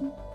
Amém.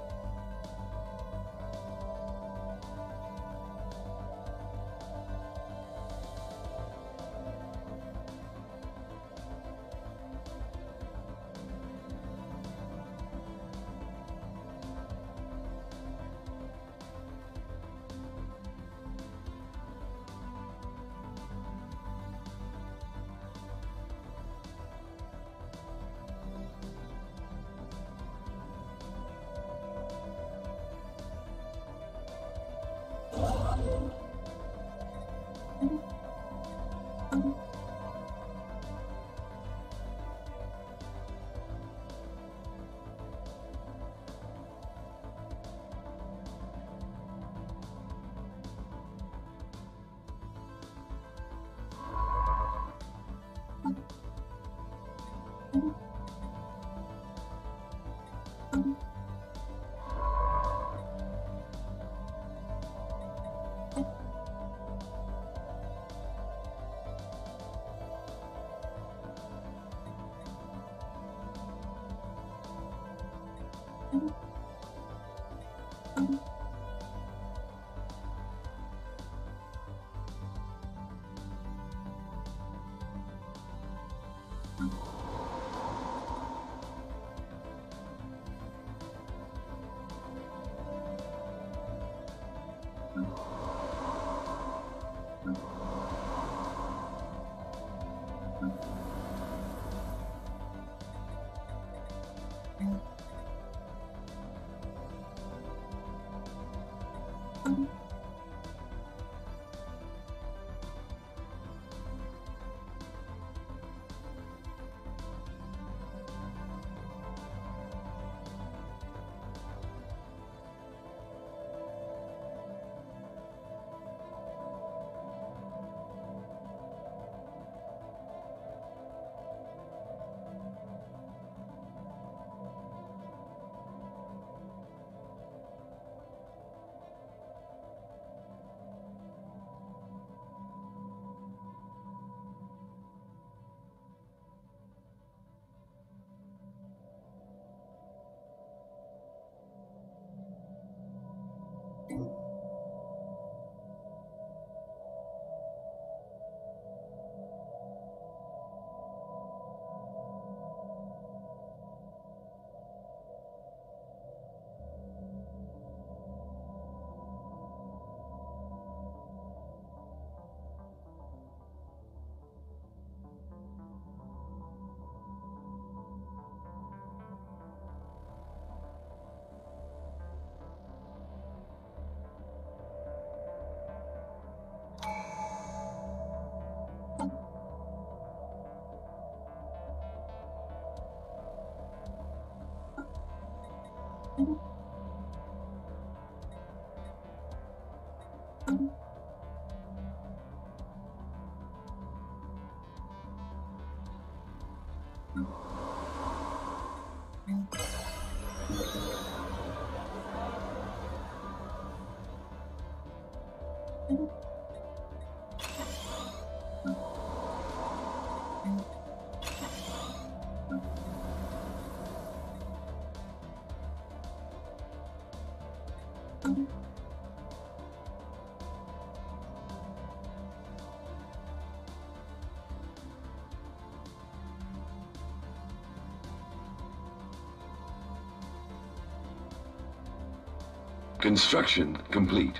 Construction complete.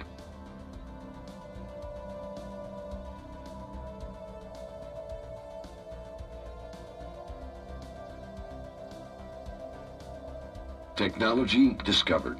Technology discovered.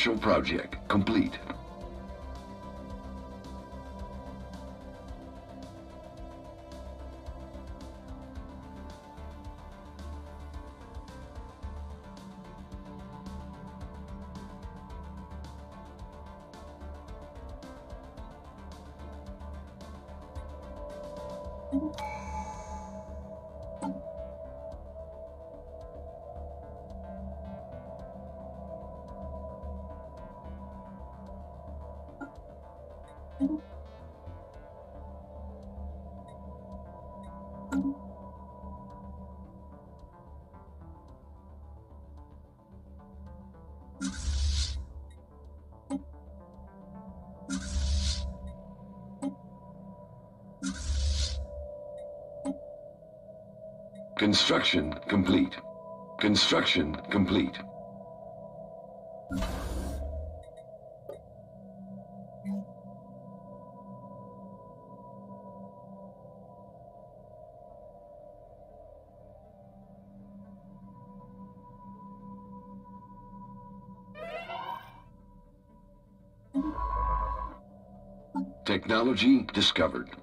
Special project complete. Construction complete. Construction complete. Technology discovered.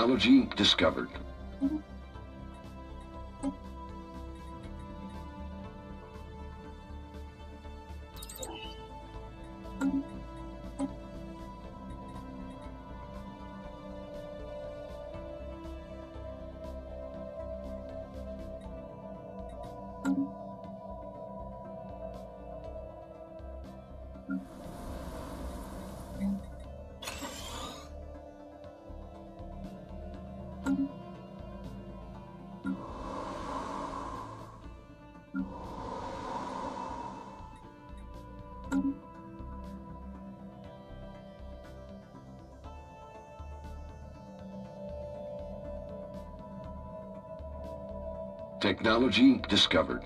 Technology discovered. Technology discovered.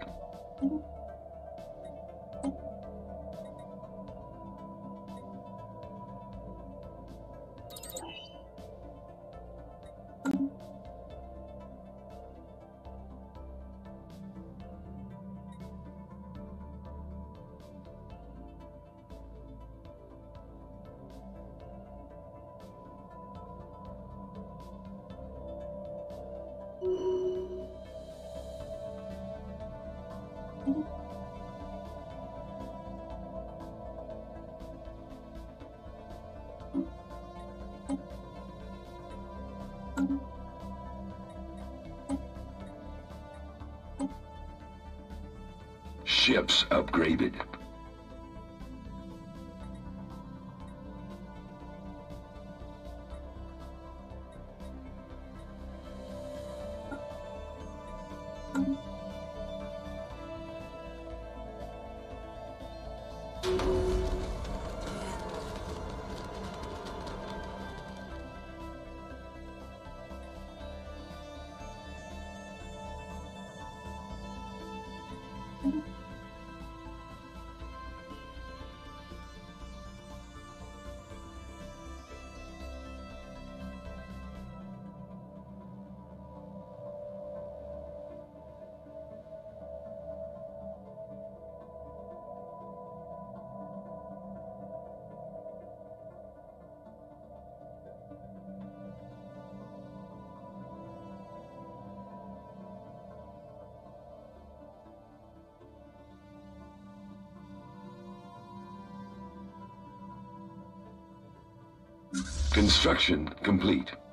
Construction complete.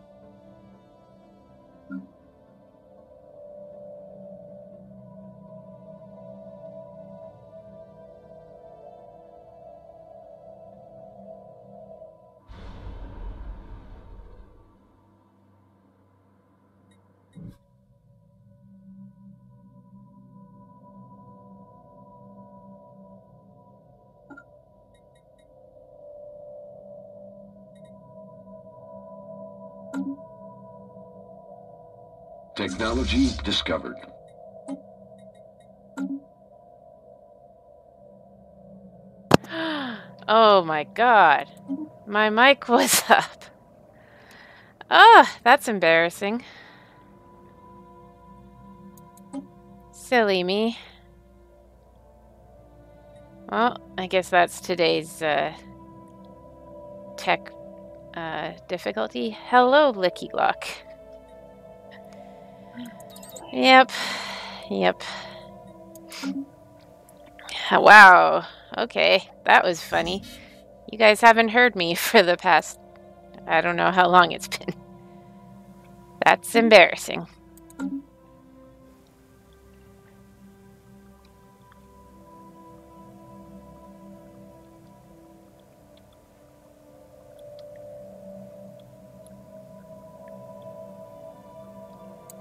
Technology discovered. oh my god. My mic was up. Ah, oh, that's embarrassing. Silly me. Well, I guess that's today's uh, tech uh, difficulty. Hello, Licky Lock. Yep. Yep. Ah, wow. Okay, that was funny. You guys haven't heard me for the past... I don't know how long it's been. That's mm. embarrassing.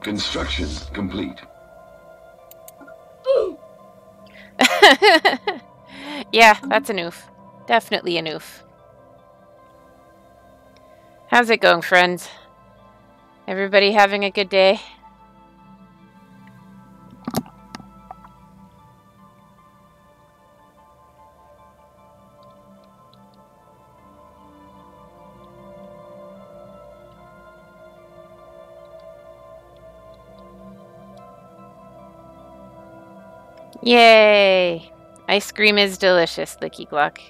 Construction complete. yeah, that's a noof. Definitely a noof. How's it going, friends? Everybody having a good day? Yay! Ice cream is delicious, Licky Gluck.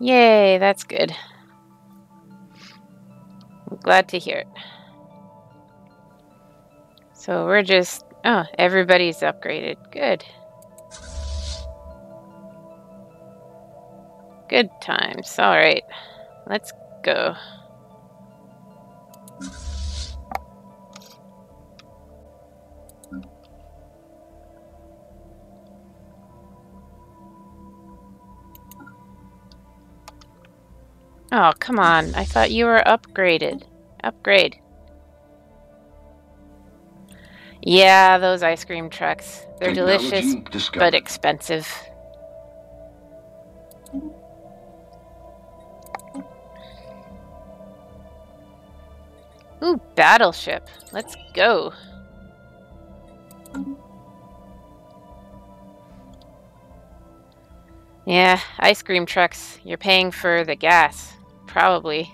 Yay, that's good. I'm glad to hear it. So we're just... Oh, everybody's upgraded. Good. Good times. Alright. Let's go. Oh, come on. I thought you were upgraded. Upgrade. Yeah, those ice cream trucks. They're Technology delicious, discovered. but expensive. Ooh, battleship. Let's go. Yeah, ice cream trucks. You're paying for the gas. Probably.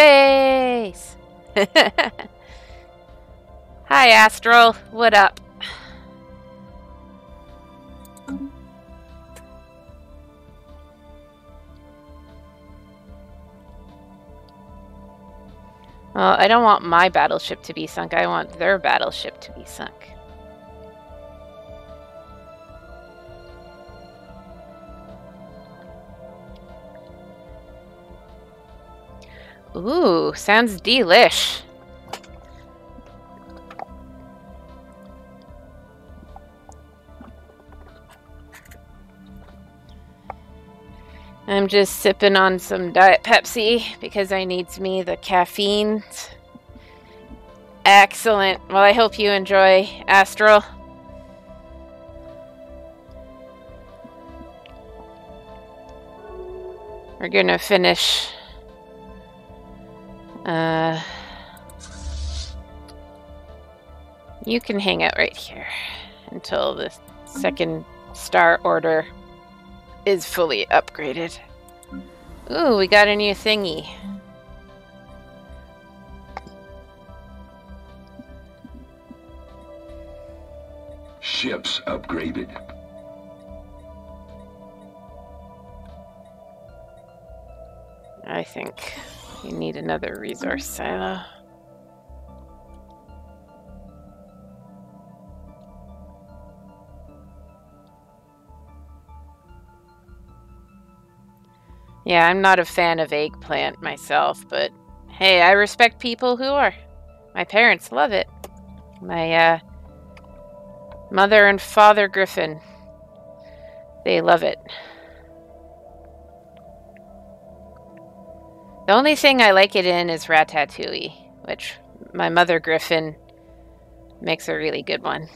Space! Hi, Astral. What up? Well, I don't want my battleship to be sunk. I want their battleship to be sunk. Ooh, sounds delish. I'm just sipping on some Diet Pepsi because I needs me the caffeine. Excellent. Well, I hope you enjoy Astral. We're gonna finish uh, you can hang out right here until the second star order is fully upgraded. Ooh, we got a new thingy. Ships upgraded. I think we need another resource silo. Yeah, I'm not a fan of eggplant myself, but hey, I respect people who are. My parents love it. My uh, mother and father Gryphon, they love it. The only thing I like it in is ratatouille, which my mother Gryphon makes a really good one.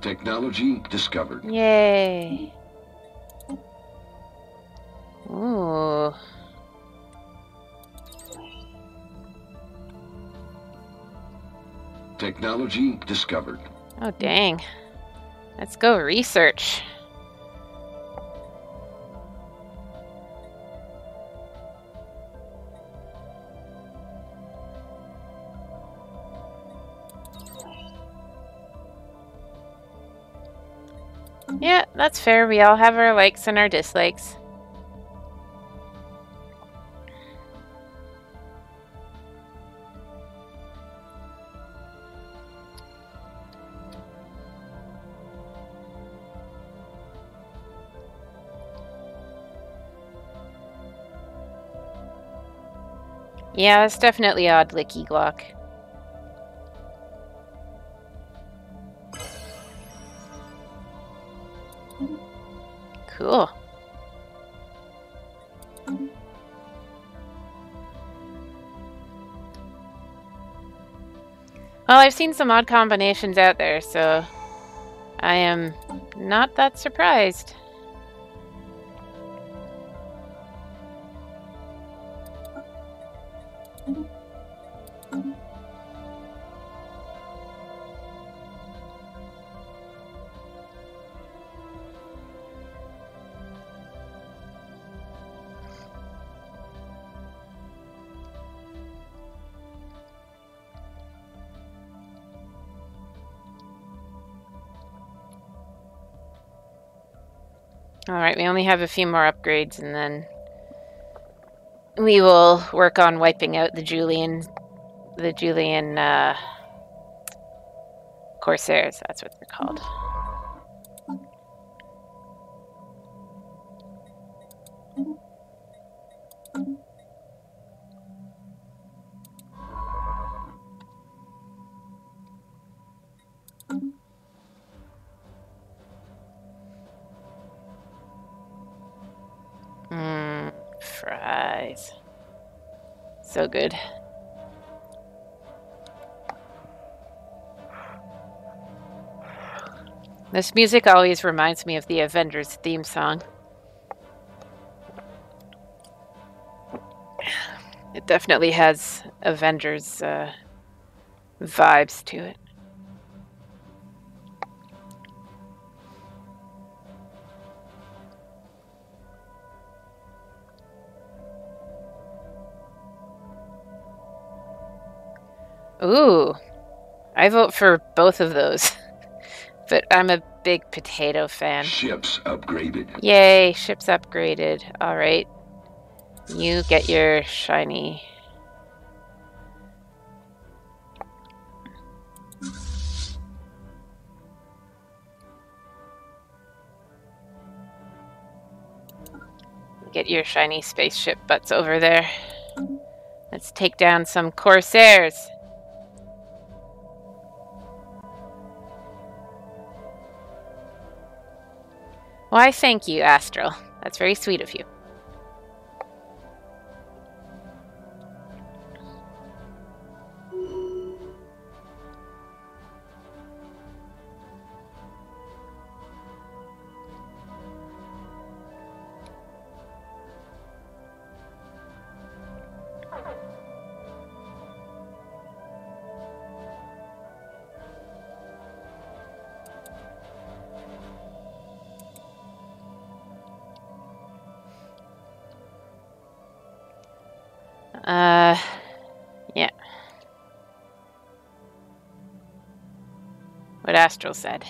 Technology discovered. Yay. Ooh. Technology discovered. Oh, dang. Let's go research. Fair. We all have our likes and our dislikes. Yeah, that's definitely odd, Licky Glock. Well, I've seen some odd combinations out there, so I am not that surprised. Alright, we only have a few more upgrades and then we will work on wiping out the Julian the Julian uh, Corsairs, that's what they're called. This music always reminds me of the Avengers theme song. It definitely has Avengers uh, vibes to it. Ooh, I vote for both of those. but I'm a big potato fan. Ships upgraded. Yay, ship's upgraded. All right. You get your shiny. Get your shiny spaceship butts over there. Let's take down some Corsairs. Why, thank you, Astral. That's very sweet of you. Astral said.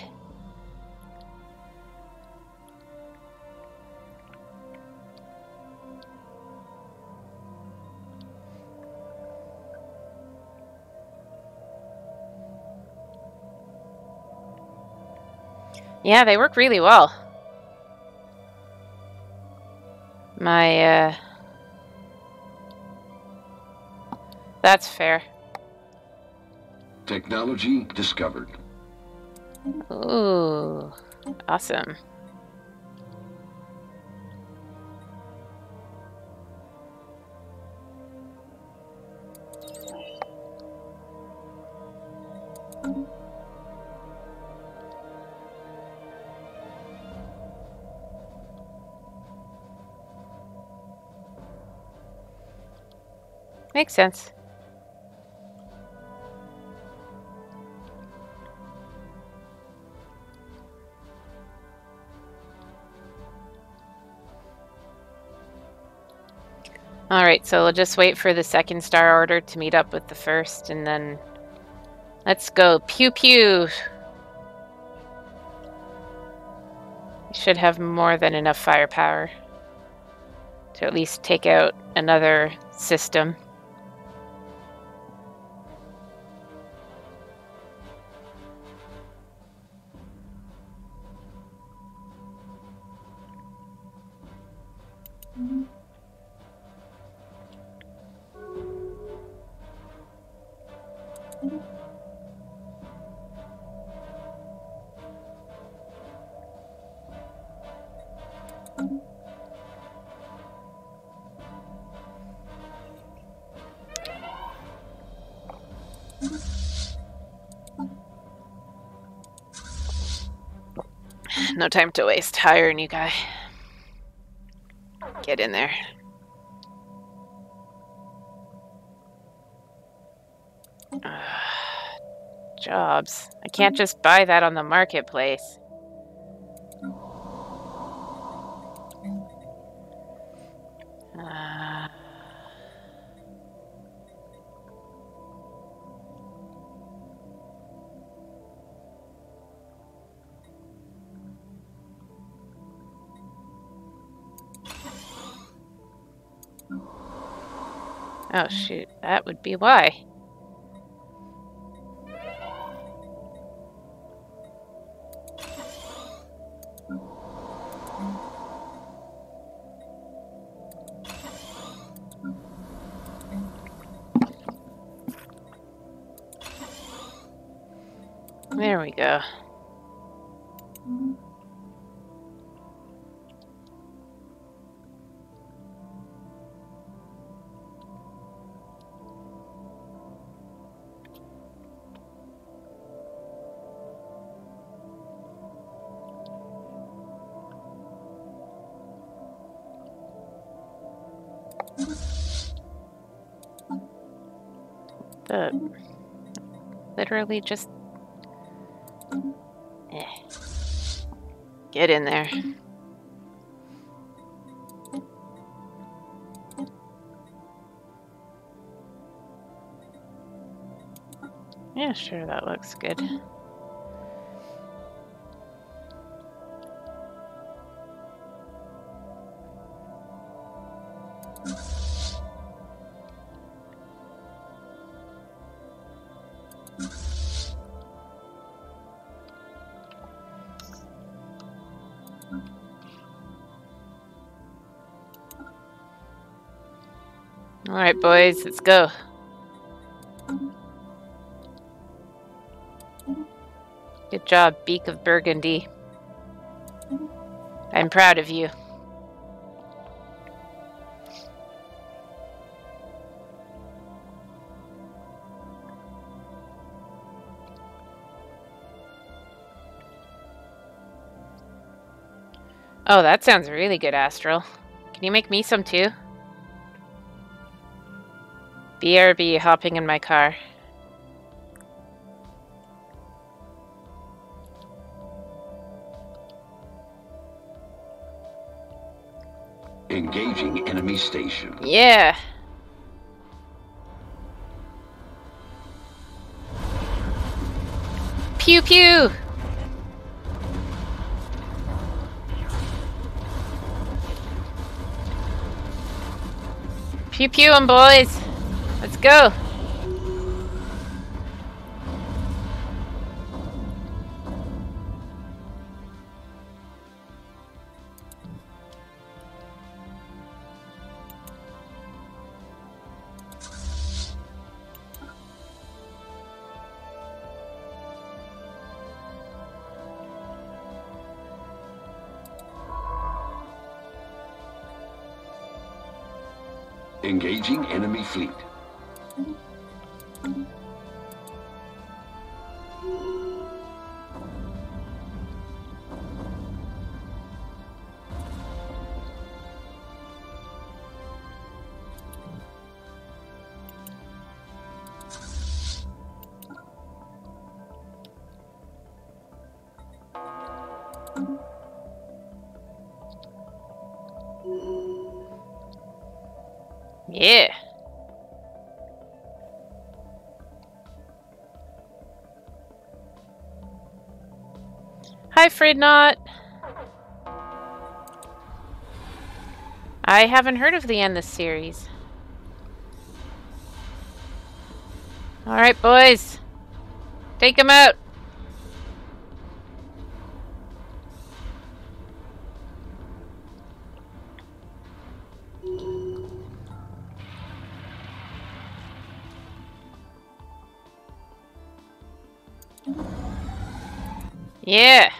Yeah, they work really well. My, uh... That's fair. Technology discovered. Ooh, awesome. Makes sense. Alright, so we'll just wait for the second star order to meet up with the first, and then let's go. Pew pew! Should have more than enough firepower to at least take out another system. No time to waste. Hire a new guy. Get in there. Jobs. I can't mm-hmm. just buy that on the marketplace. Oh shoot, that would be why. Literally just eh. get in there. Yeah, sure, that looks good. Boys, let's go. Good job, Beak of Burgundy. I'm proud of you. Oh, that sounds really good, Astral. Can you make me some too? BRB hopping in my car. Engaging enemy station. Yeah. Pew pew. Pew pew and boys. Let's go! Engaging enemy fleet. Hi, not. I haven't heard of the end of this series. Alright, boys. Take him out. Yeah.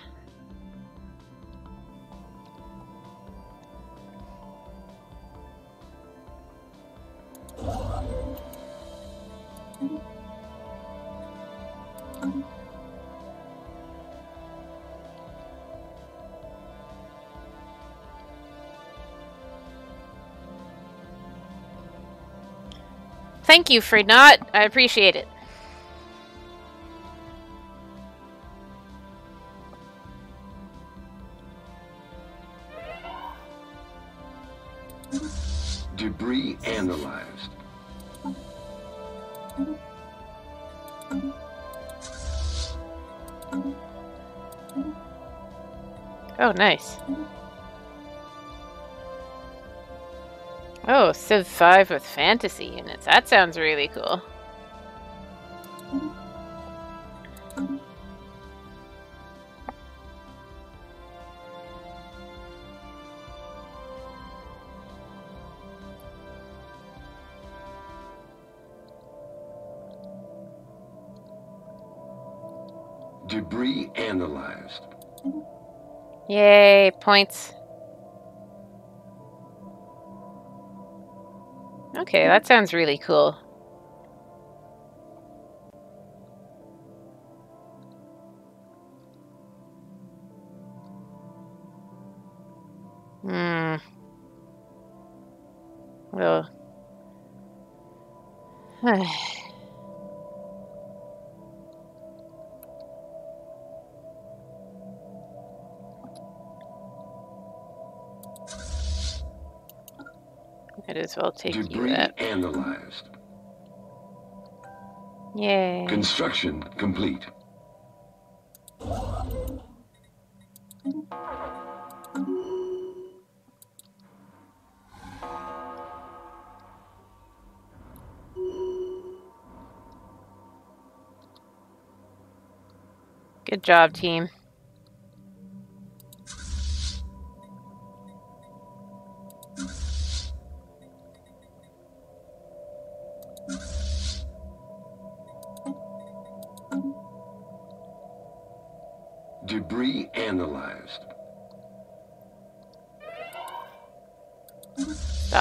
Thank you, Freydnot. I appreciate it. Debris analyzed. Oh, nice. Oh, Civ 5 with fantasy units. That sounds really cool. Debris analyzed. Yay, points. Okay, that sounds really cool. Well take you Debris out. analyzed. Yay. Construction complete. Good job, team.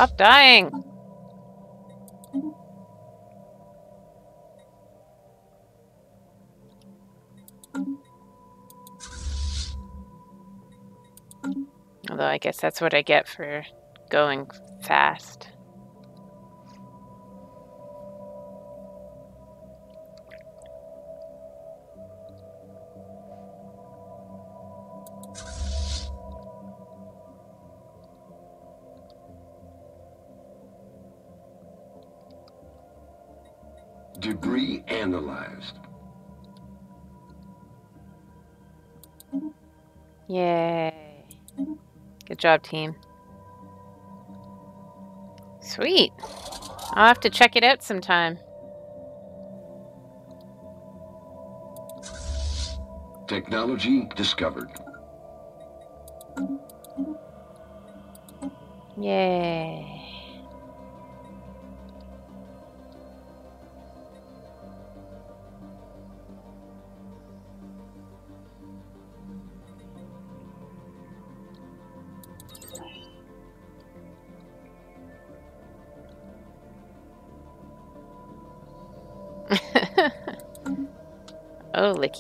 Stop dying. Although I guess that's what I get for going fast. Job, team. Sweet. I'll have to check it out sometime. Technology discovered. Yay.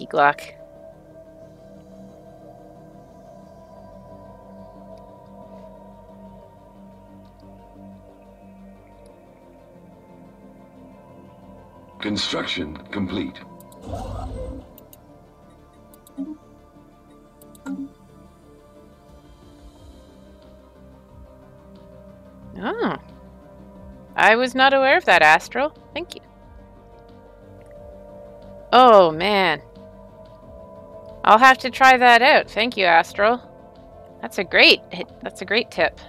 Glock. Construction complete. Oh. I was not aware of that, Astral. Thank you. Oh, man. I'll have to try that out. Thank you, Astral. That's a great that's a great tip.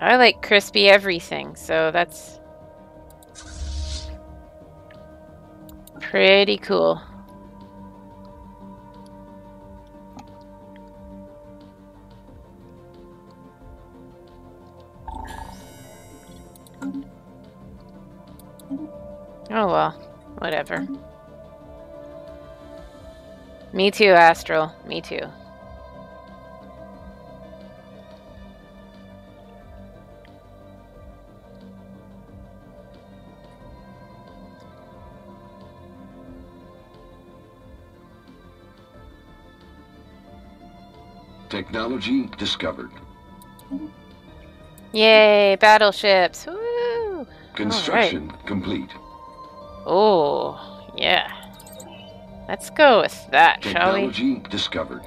I like crispy everything, so that's pretty cool. Oh well, whatever. Me too, Astral. Me too. Technology discovered. Yay, battleships. Woo! Construction complete. Oh, yeah. Let's go with that, shall we? Technology discovered.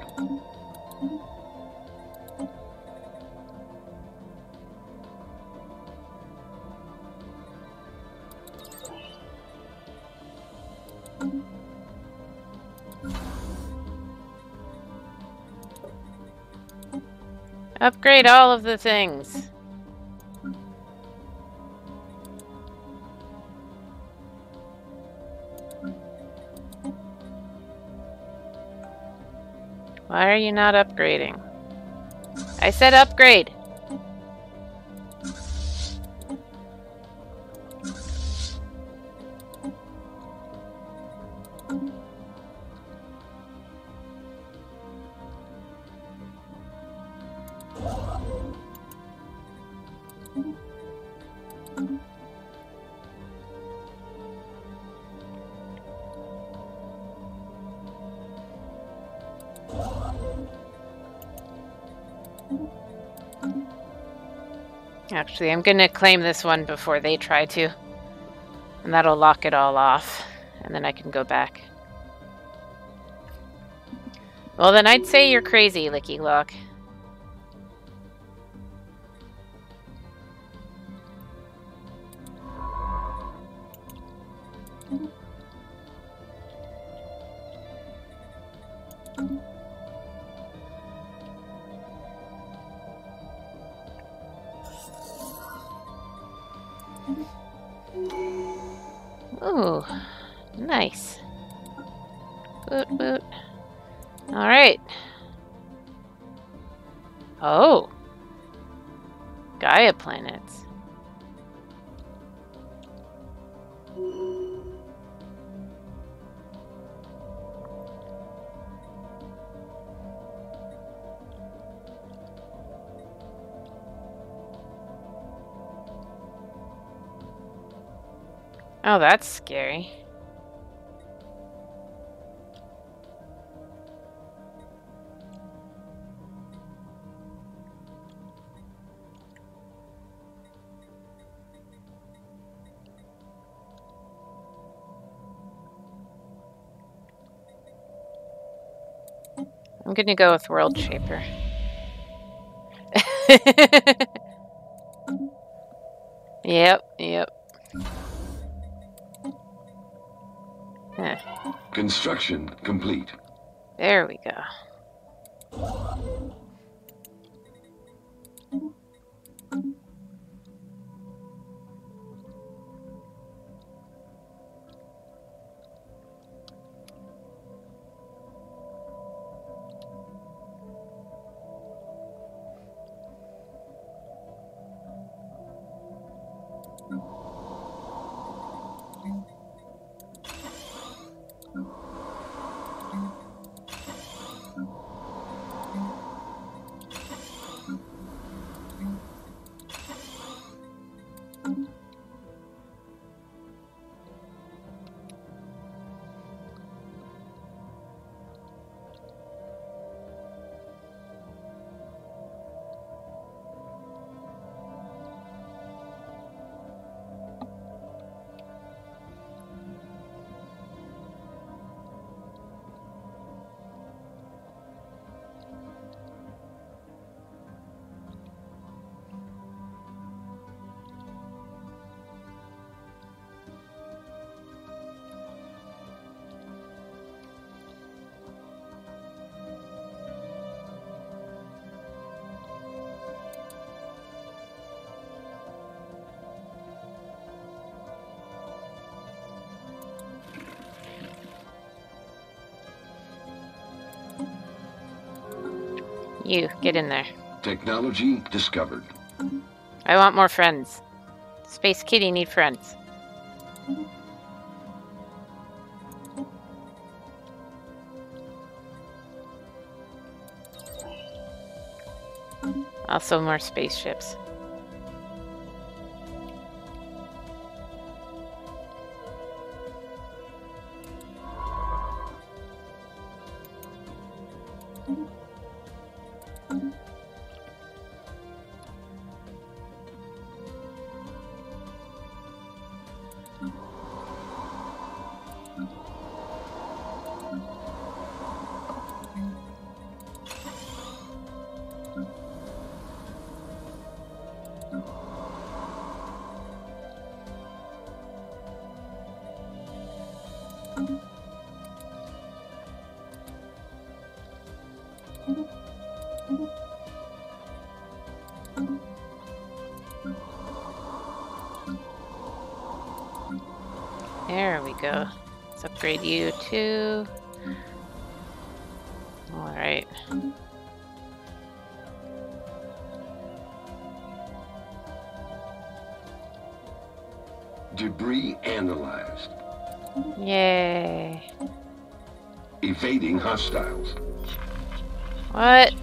Upgrade all of the things. Why are you not upgrading? I said upgrade. Actually, I'm gonna claim this one before they try to. And that'll lock it all off. And then I can go back. Well, then I'd say you're crazy, Licky Lock. I'm gonna go with World Shaper. yep, yep. Huh. Construction complete. There we go. You, get in there. Technology discovered. I want more friends. Space Kitty need friends. Also more spaceships. Upgrade you too. Alright. Debris analyzed. Yay. Evading hostiles. What?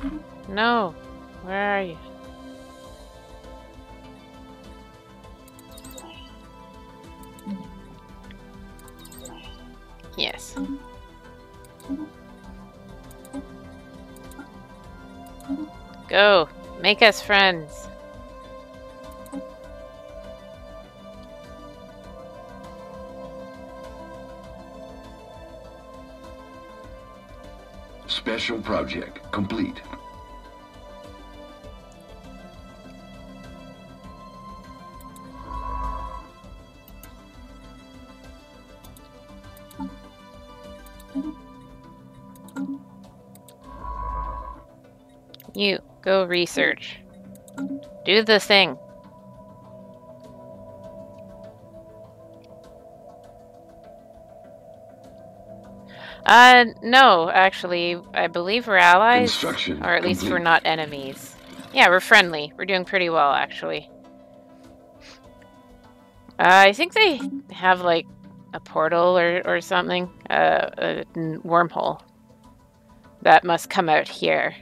Make us friends. Special project complete. Go research. Do the thing. Uh, no, actually, I believe we're allies. Or at least we're not enemies. Yeah, we're friendly. We're doing pretty well, actually. Uh, I think they have, like, a portal or, or something. Uh, a wormhole. That must come out here.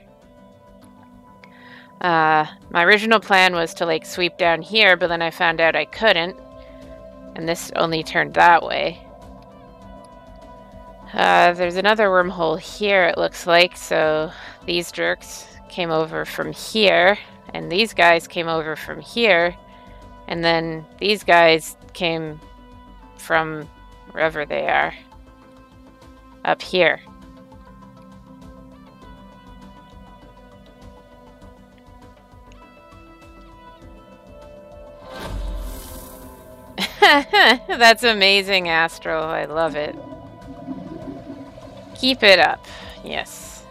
Uh, my original plan was to, like, sweep down here, but then I found out I couldn't. And this only turned that way. Uh, there's another wormhole here, it looks like, so these jerks came over from here, and these guys came over from here, and then these guys came from wherever they are. Up here. That's amazing, Astral. I love it. Keep it up. Yes.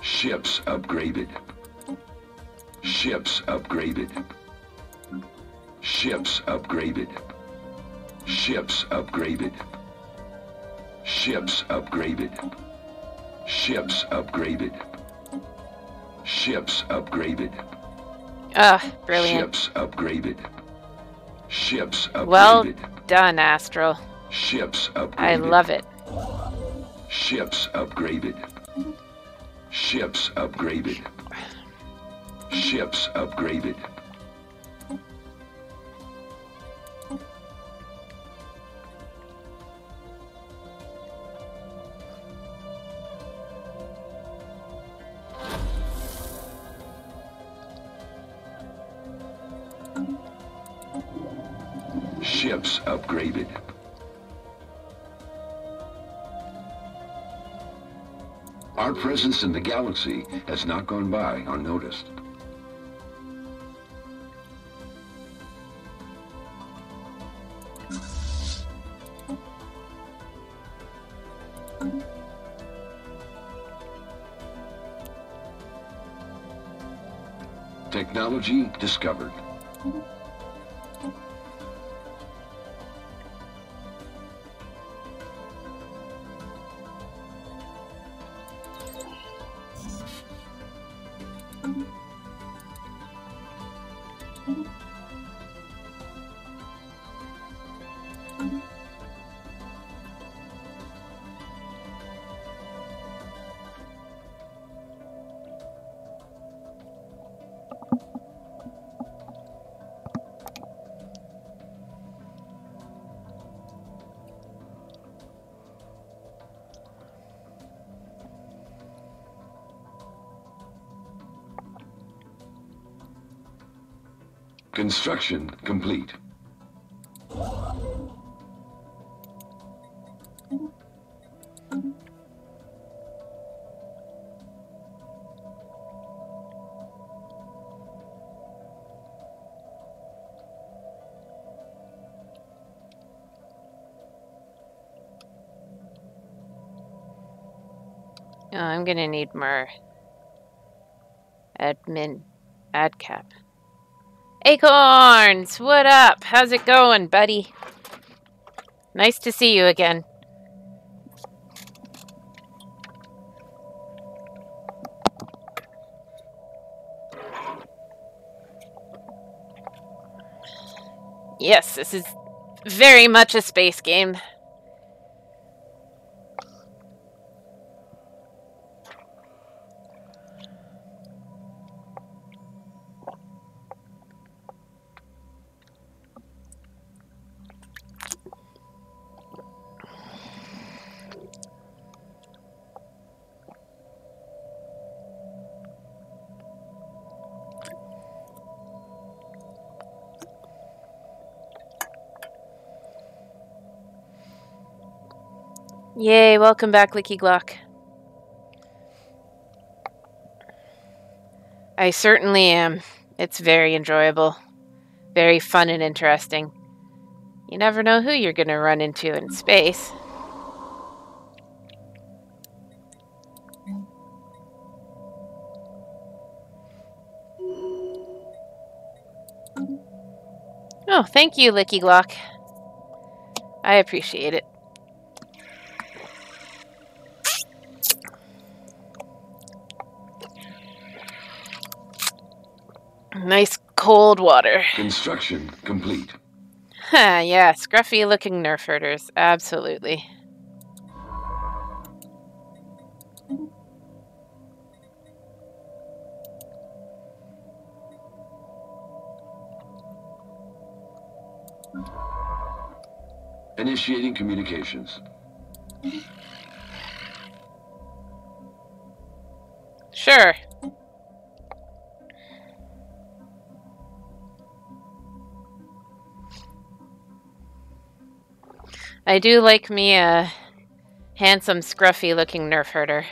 Ships upgraded. Ships upgraded. Ships upgraded. Ships upgraded. Ships upgraded. Ships upgraded. Ships upgraded. Ah, brilliant. Ships upgraded. Ships upgraded. Well done, Astral. Ships upgraded. I love it. Ships upgraded. Ships upgraded. Ships upgraded. Upgraded. Our presence in the galaxy has not gone by unnoticed. Technology discovered. Construction complete. Oh, I'm gonna need more admin ad cap. Acorns, what up? How's it going, buddy? Nice to see you again. Yes, this is very much a space game. Yay, welcome back, Licky Glock. I certainly am. It's very enjoyable, very fun and interesting. You never know who you're going to run into in space. Oh, thank you, Licky Glock. I appreciate it. Nice cold water. Construction complete. Huh, yeah, scruffy looking nerf herders. Absolutely. Initiating communications. Sure. I do like me a handsome, scruffy-looking nerf herder.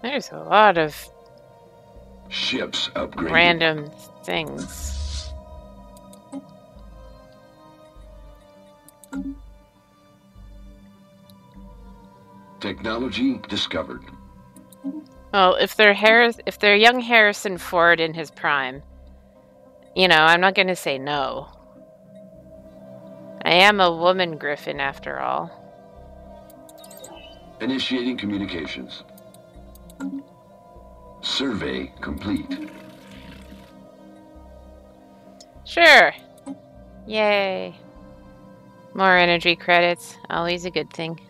There's a lot of ships upgraded. Random things. Technology discovered. Well, if they're Harris, if they're young Harrison Ford in his prime, you know, I'm not going to say no. I am a woman gryphon after all. Initiating communications. Survey complete. Sure. Yay. More energy credits. Always a good thing.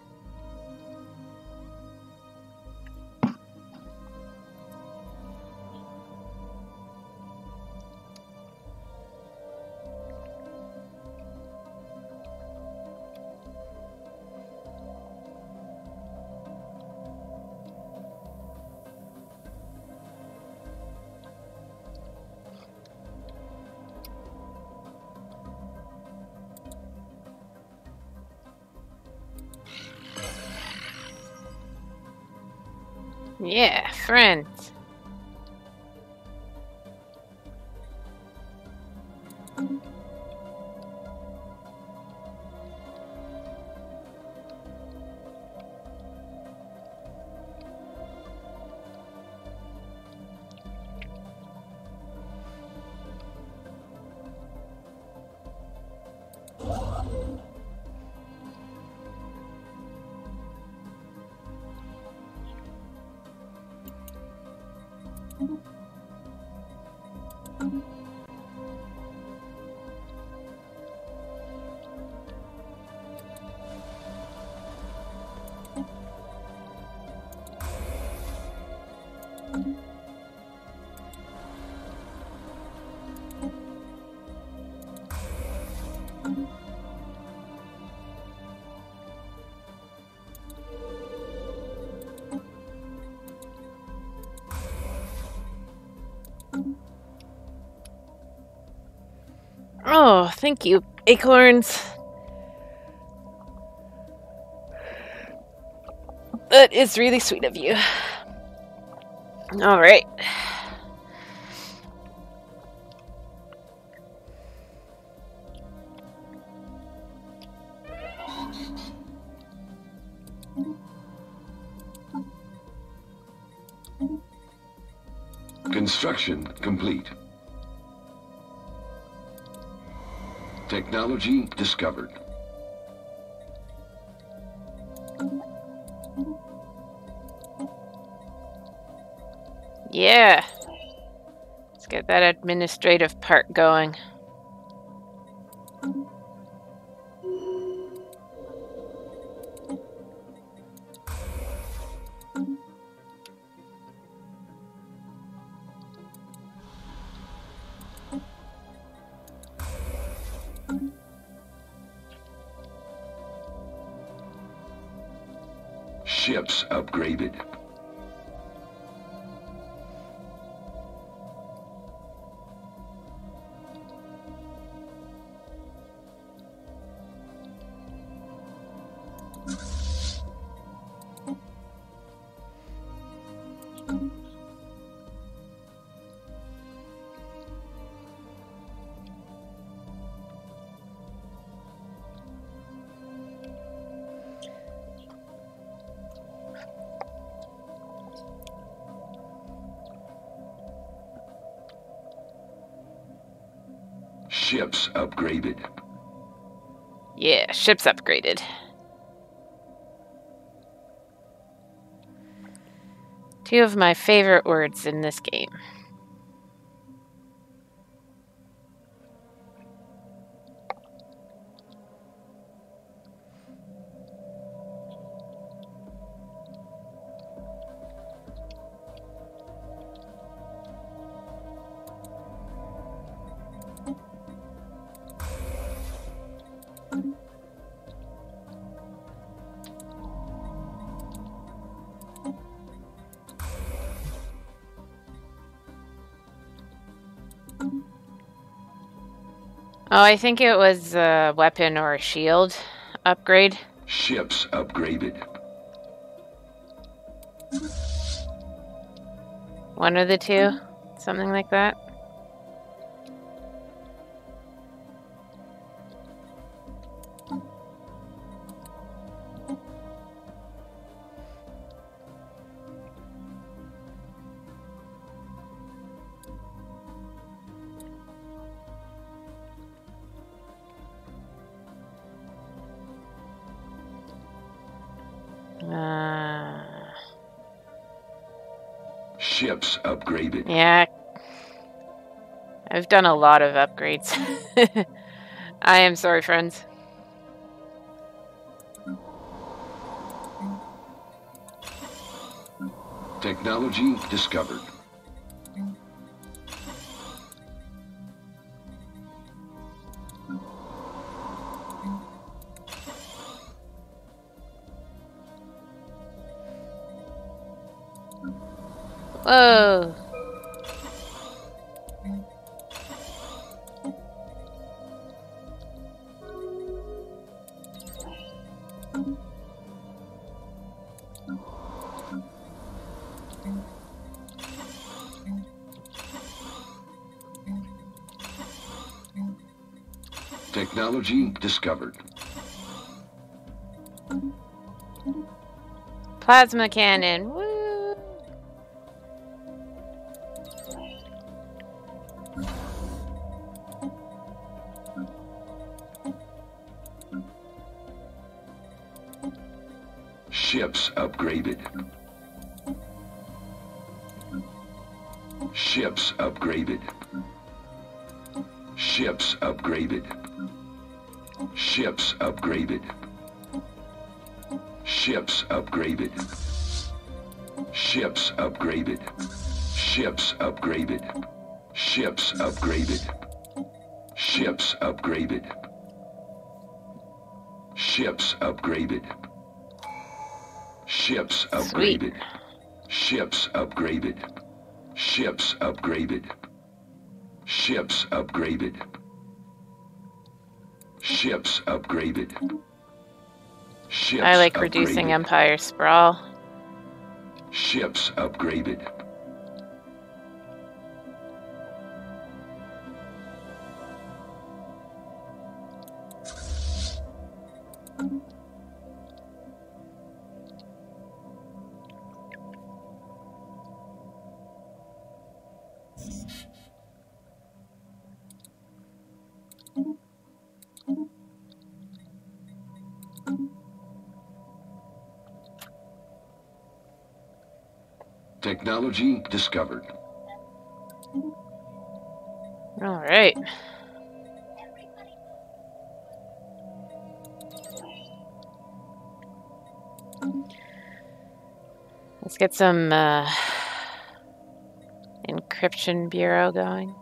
Yeah, friends. Oh, thank you, acorns. That is really sweet of you. All right. Technology discovered. Yeah. Let's get that administrative part going. Ship's upgraded. Two of my favorite words in this game. Oh, I think it was a weapon or a shield upgrade. Ships upgraded. One of the two? Something like that? Ships upgraded. yeah. I've done a lot of upgrades. I am sorry, friends. Technology discovered. Whoa. Technology discovered. Plasma cannon. Upgraded. Ships upgraded. Ships upgraded. Ships upgraded. Ships upgraded. Ships I like reducing upgraded. Empire Sprawl. Ships upgraded. Technology discovered. All right. Let's get some uh, encryption bureau going.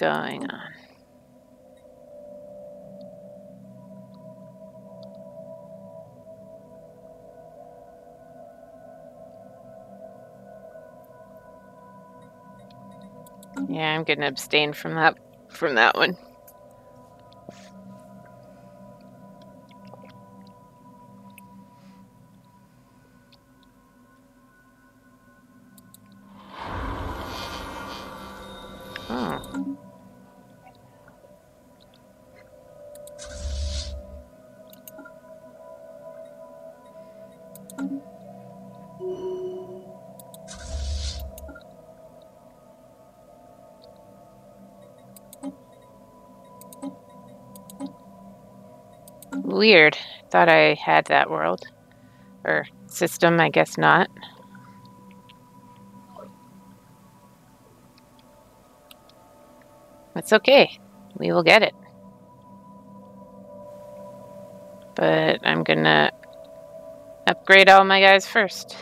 Going on? Yeah, I'm gonna abstain from that from that one. Weird. Thought I had that world. Or system, I guess not. That's okay. we will get it. But I'm gonna upgrade all my guys first.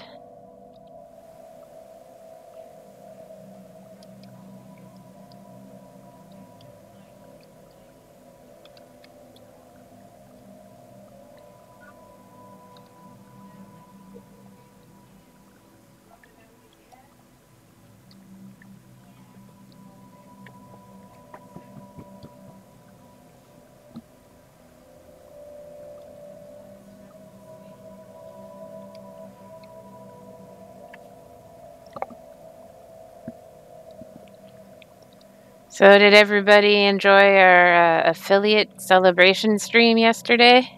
So, did everybody enjoy our uh, affiliate celebration stream yesterday?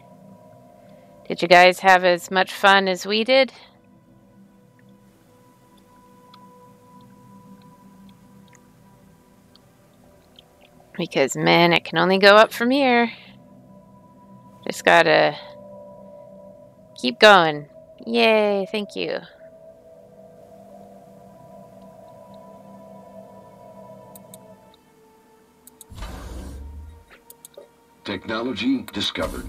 Did you guys have as much fun as we did? Because, man, it can only go up from here. Just gotta keep going. Yay, thank you. Technology discovered.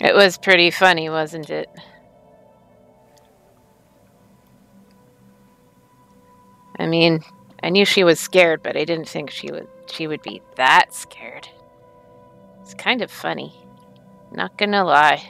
It was pretty funny, wasn't it? I mean, I knew she was scared, but I didn't think she would she would be that scared. It's kind of funny. Not gonna lie.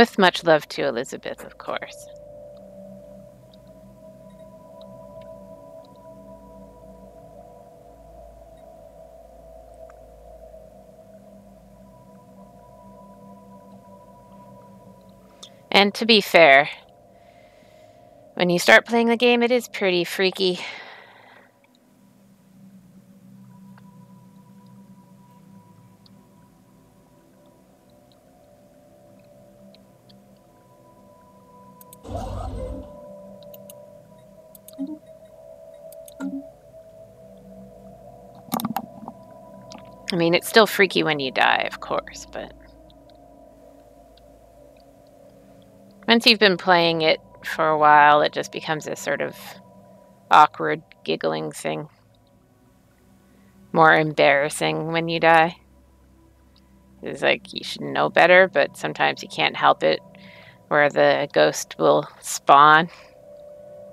With much love to Elizabeth, of course. And to be fair, when you start playing the game, it is pretty freaky. Still freaky when you die, of course, but once you've been playing it for a while, it just becomes a sort of awkward, giggling thing. More embarrassing when you die. It's like you should know better, but sometimes you can't help it, where the ghost will spawn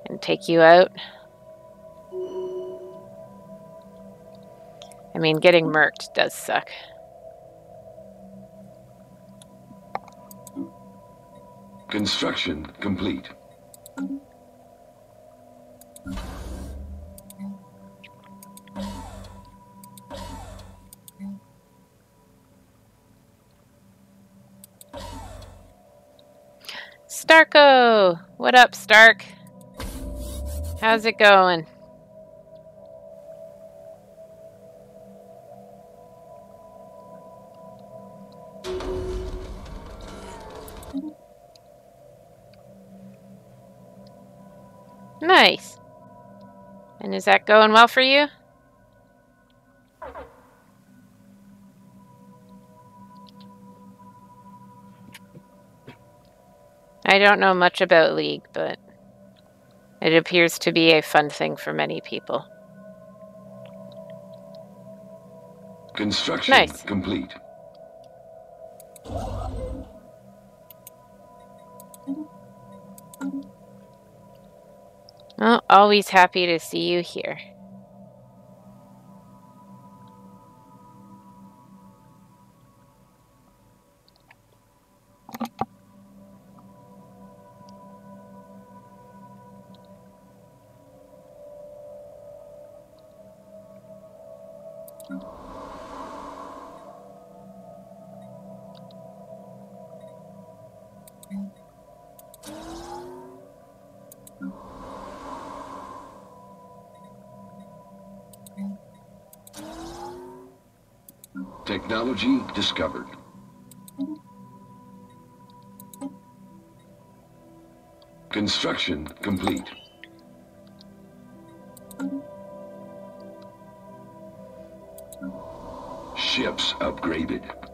and take you out. I mean, getting murked does suck. Construction complete. Starko! What up, Stark? How's it going? Nice. And is that going well for you? I don't know much about League, but it appears to be a fun thing for many people. Construction Nice. complete. Well, always happy to see you here. Technology discovered. Construction complete. Ships upgraded.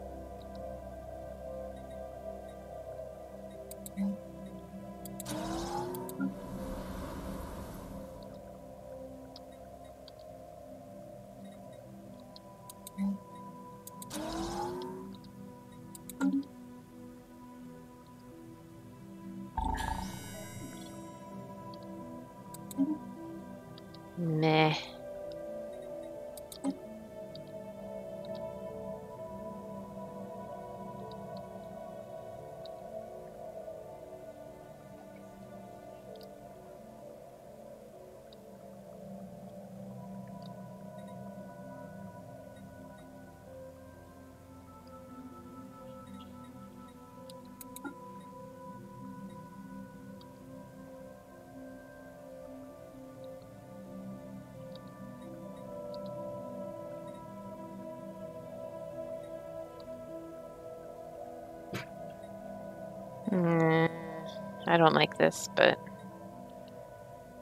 I don't like this, but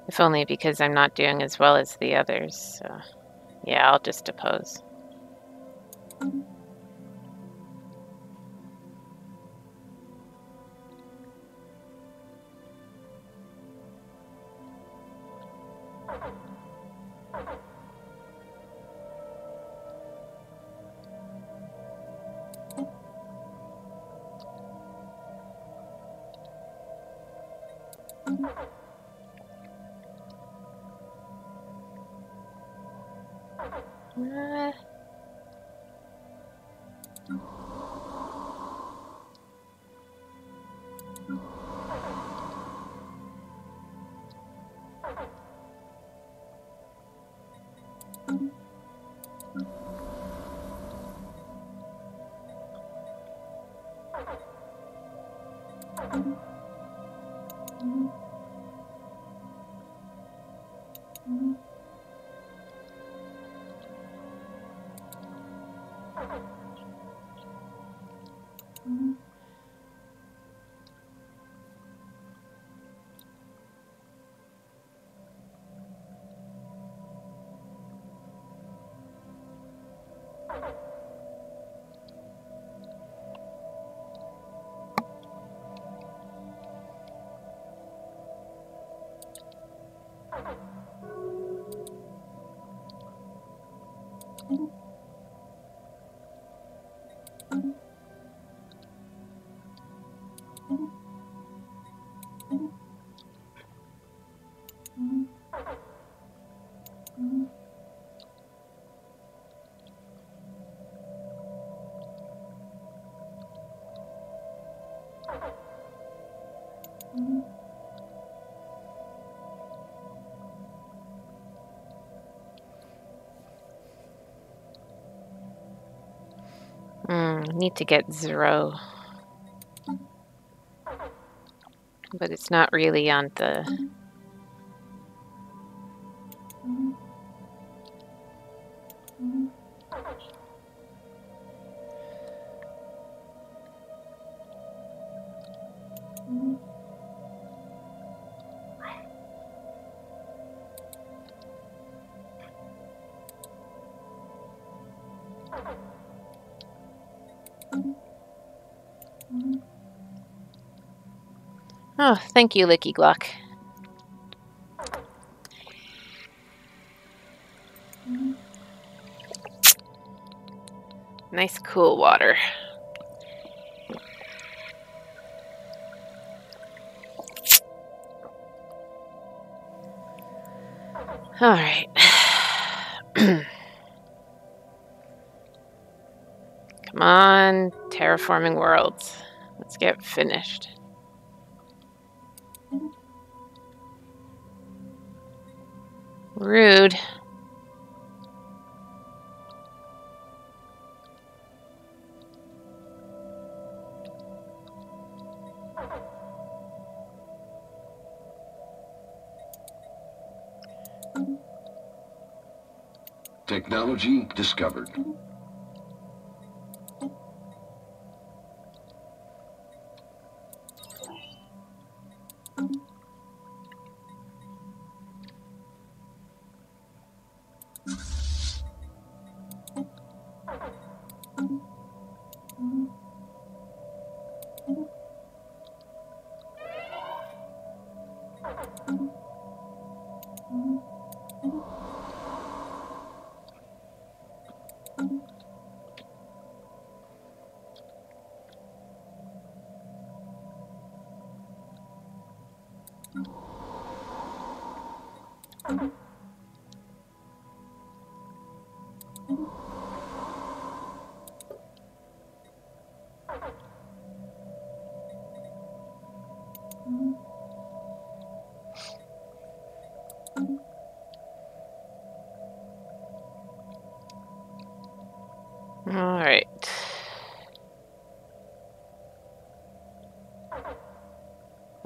if only because I'm not doing as well as the others. So, yeah, I'll just oppose. Uh, Mm-hmm. Need to get zero. But it's not really on the. Oh, thank you, Licky Glock. Nice cool water. All right. Come on, terraforming worlds. Let's get finished. Rude. Technology discovered.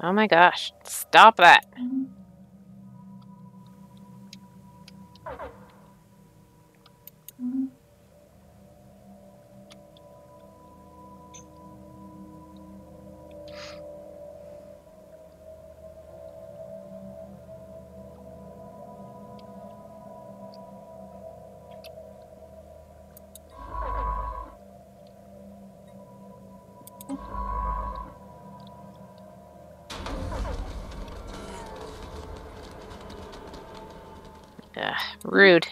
Oh my gosh. Stop that. Rude.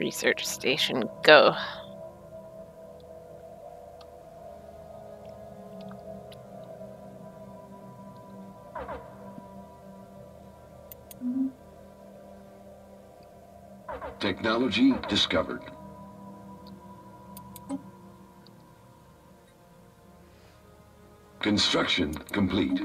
Research station, go. Technology discovered. Construction complete.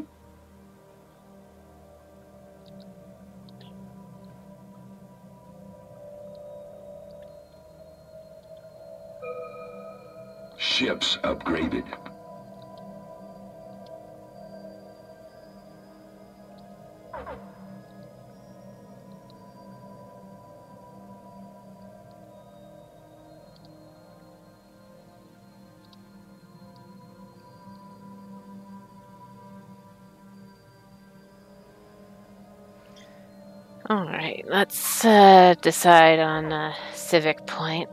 Let's uh, decide on a civic point,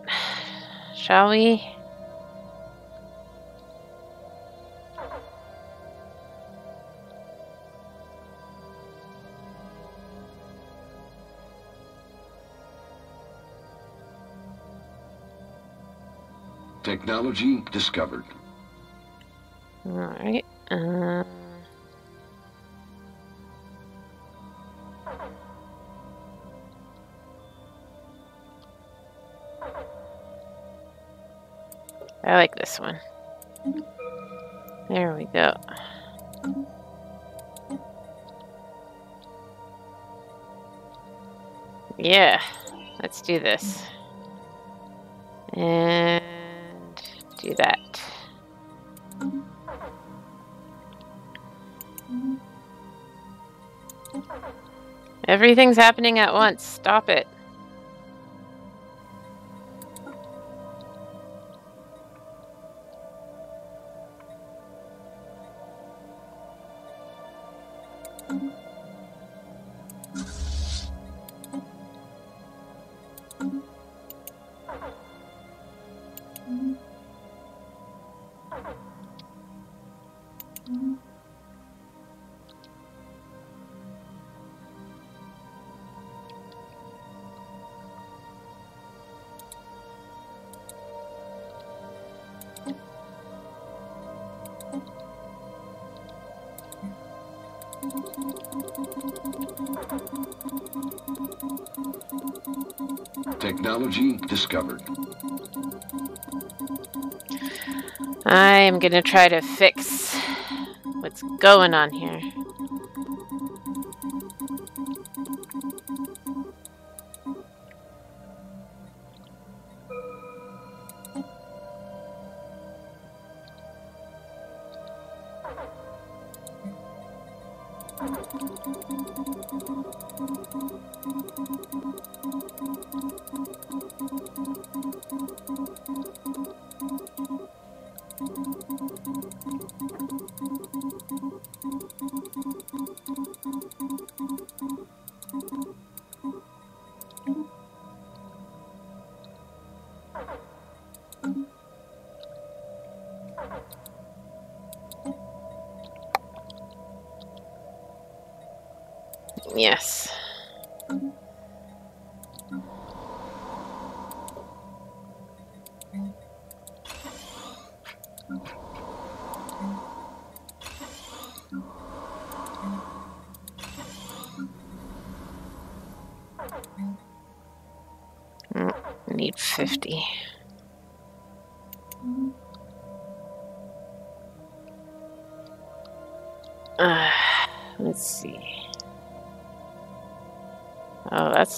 shall we? Technology discovered. All right. This one. There we go. Yeah, let's do this. And do that. Everything's happening at once. Stop it. Technology discovered. I am gonna try to fix what's going on here.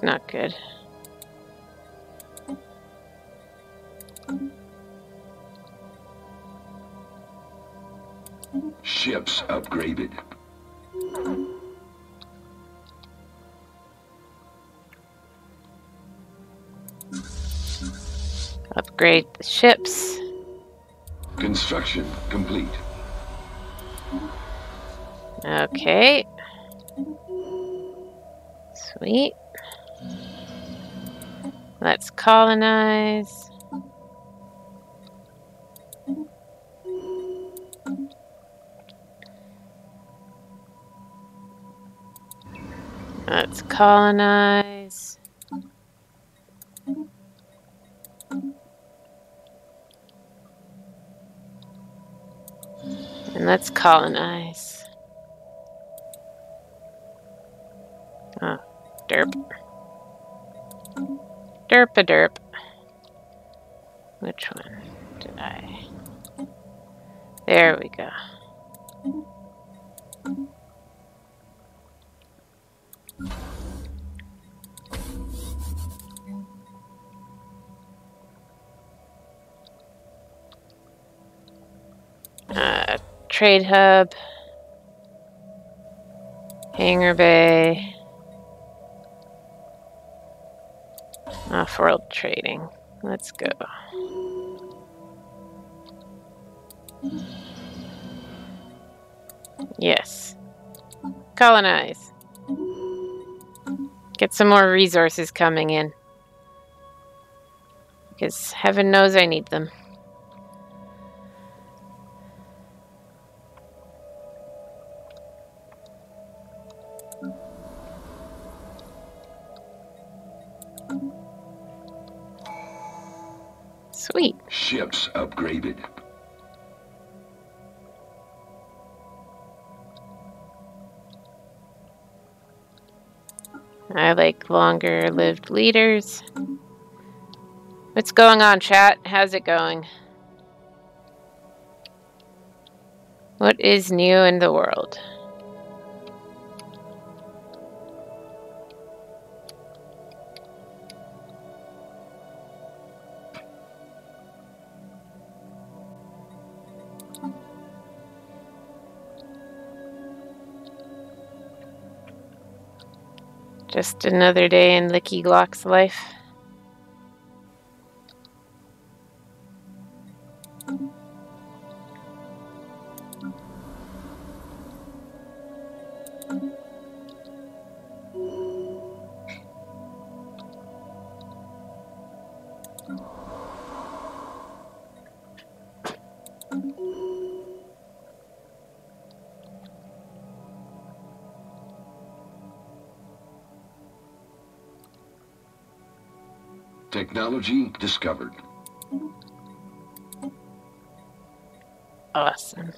Not good. Ships upgraded. Upgrade the ships. Construction complete. Okay. Colonize. Let's colonize. And let's colonize. Derp a derp. Which one did I? There we go. Uh, trade hub. Hangar bay. Off-world trading. Let's go. Yes. Colonize. Get some more resources coming in. Because heaven knows I need them. Lived leaders. What's going on, chat? How's it going? What is new in the world? Just another day in Licky Glock's life. Technology discovered. Awesome.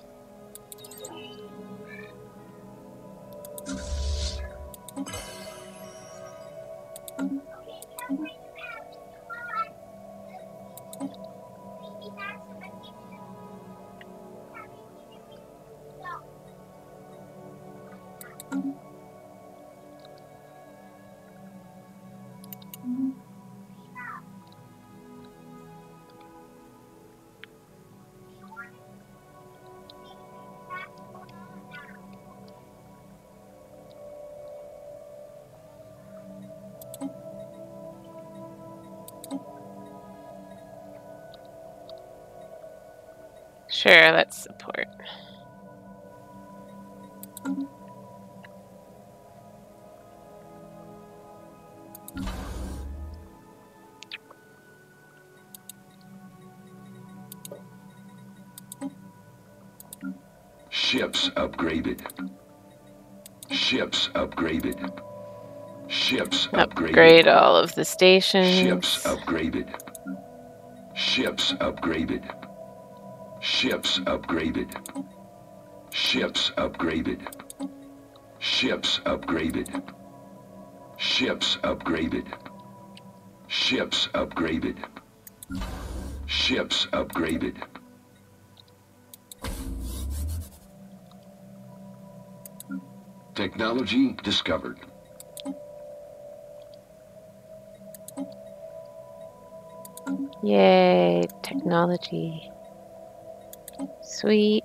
Upgrade all of the stations. Ships upgraded. Ships upgraded. Ships upgraded. Ships upgraded. Ships upgraded. Ships upgraded. Ships upgraded. Ships upgraded. Technology discovered. Yay, technology. Sweet.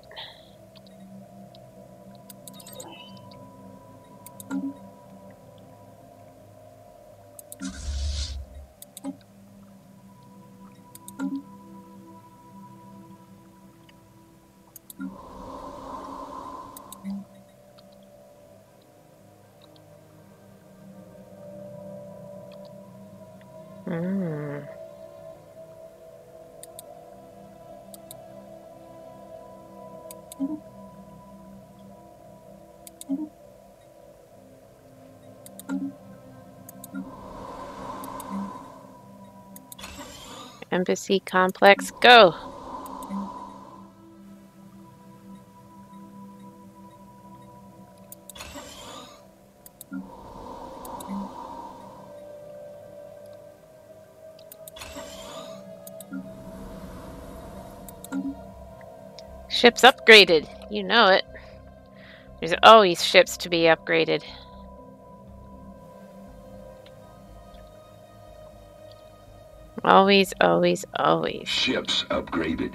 Embassy complex, go! Ships upgraded. You know it. There's always ships to be upgraded. Always, always, always. Ships upgraded.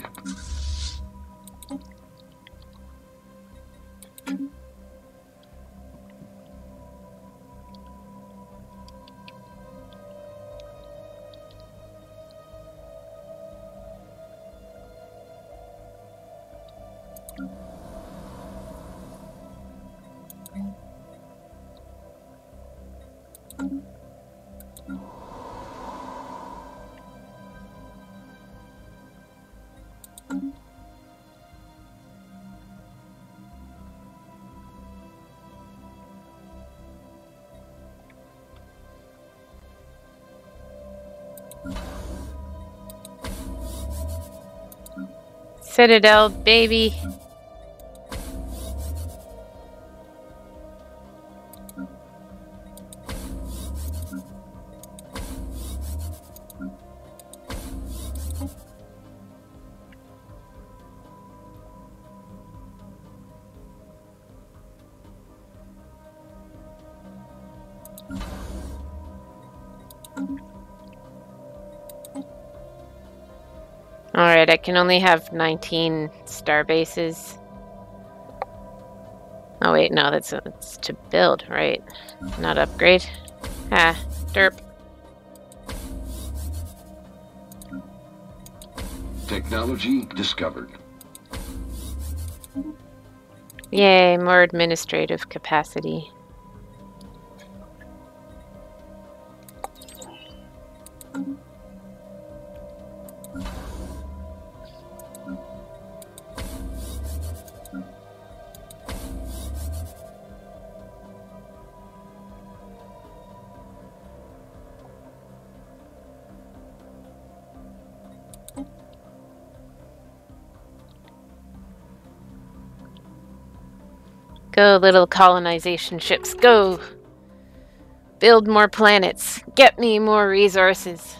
Citadel, baby. I can only have 19 star bases. Oh wait, no, that's, that's to build, right? Not upgrade. Ah, derp. Technology discovered. Yay, more administrative capacity. Little colonization ships, go! Build more planets. Get me more resources.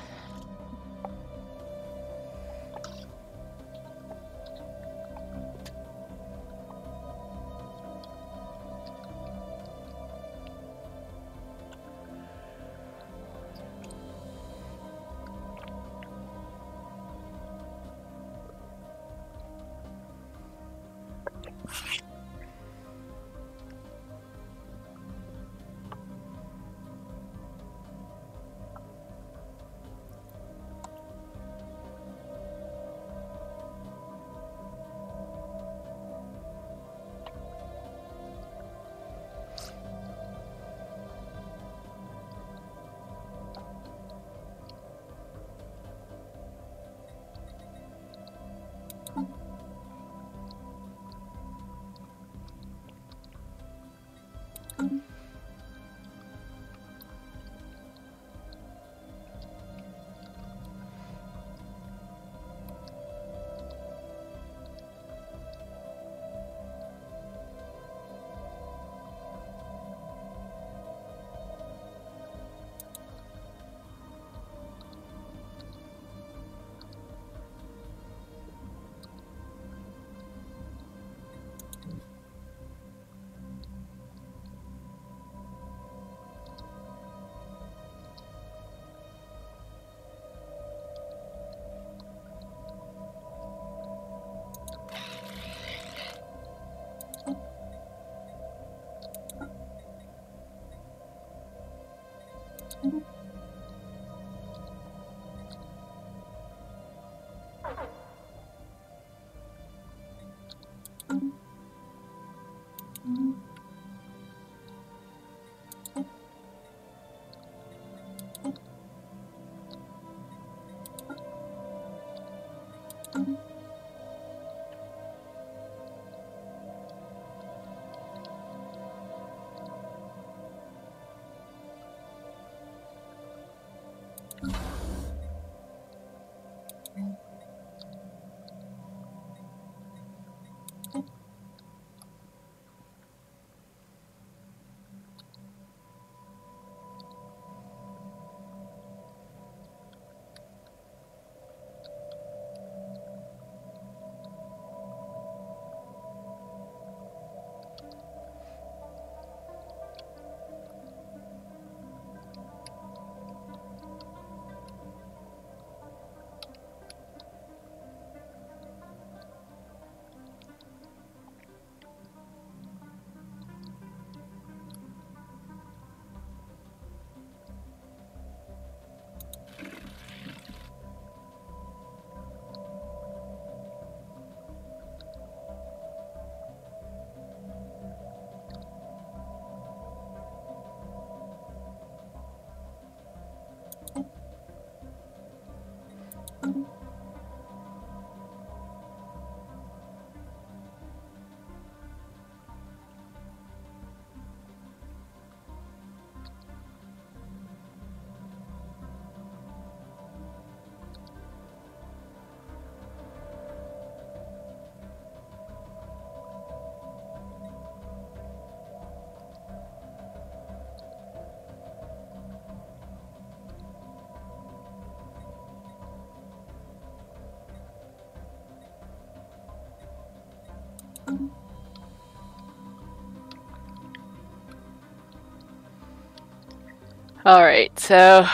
All right, so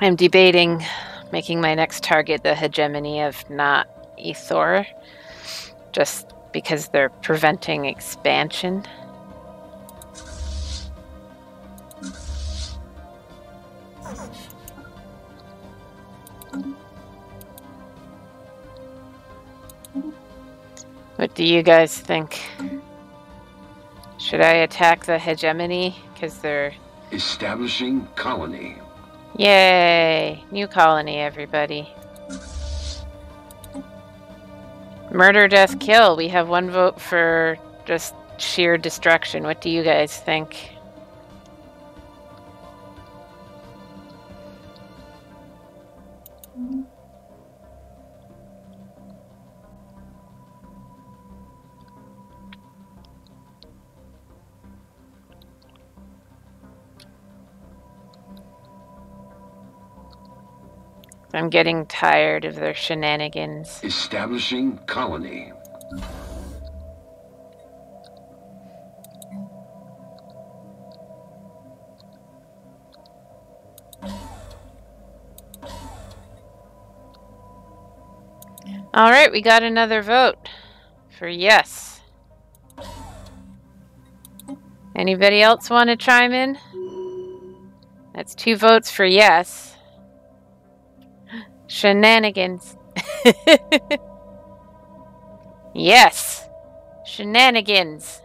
I'm debating making my next target the hegemony of not Ethor, just because they're preventing expansion. What do you guys think? Should I attack the hegemony? Because they're. Establishing colony. Yay! New colony, everybody. Murder, death, kill. We have one vote for just sheer destruction. What do you guys think? I'm getting tired of their shenanigans. Establishing colony. All right, we got another vote for yes. Anybody else want to chime in? That's two votes for yes. Shenanigans. yes. Shenanigans.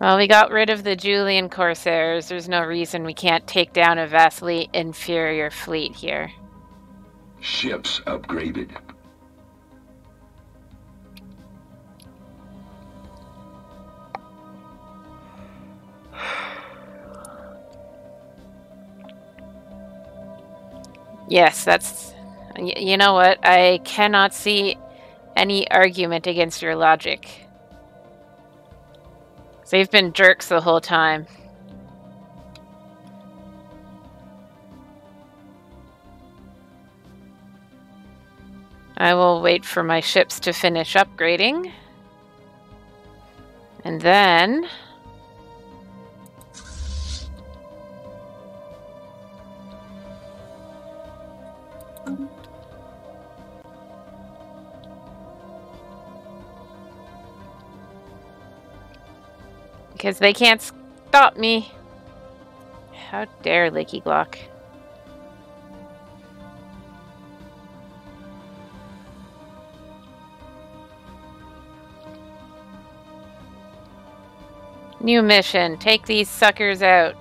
Well, we got rid of the Julian Corsairs. There's no reason we can't take down a vastly inferior fleet here. Ships upgraded. Yes, that's. You know what? I cannot see any argument against your logic. They've been jerks the whole time. I will wait for my ships to finish upgrading. And then... Because they can't stop me. How dare Licky Glock. New mission. Take these suckers out.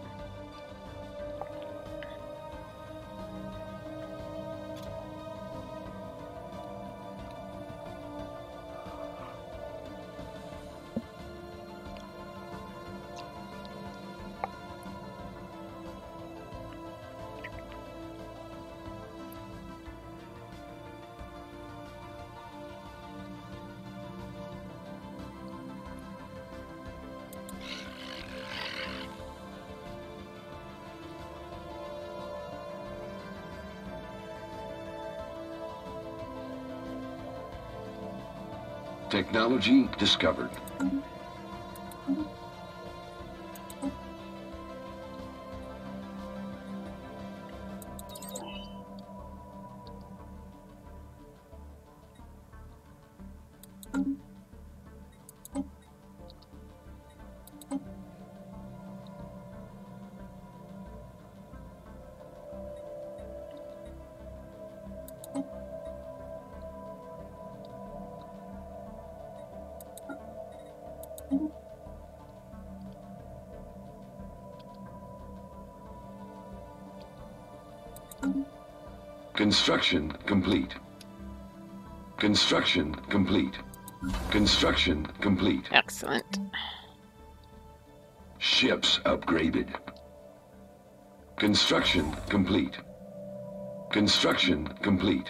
Geology discovered. Construction complete. Construction complete. Construction complete. Excellent. Ships upgraded. Construction complete. Construction complete.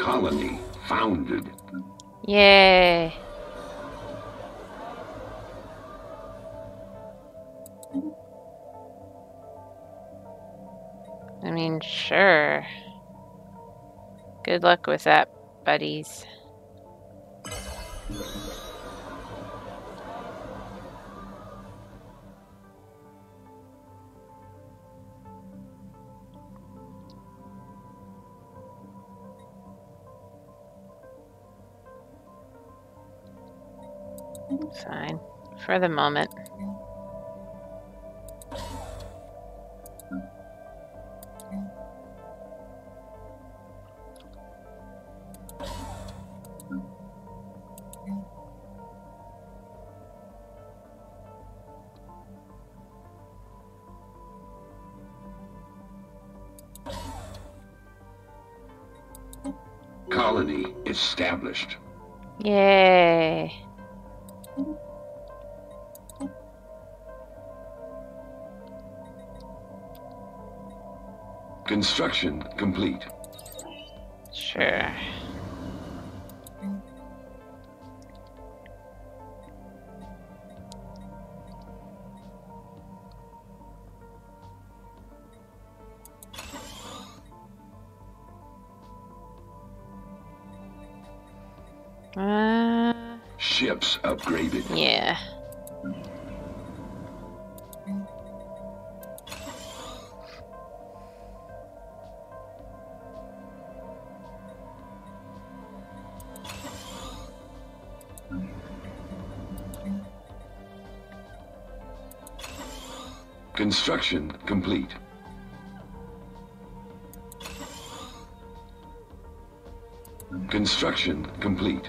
Colony founded. Yay. I mean, sure. Good luck with that, buddies. Fine. For the moment. Colony established. Yay. Construction complete. Sure. Upgraded. yeah. Construction complete. Construction complete.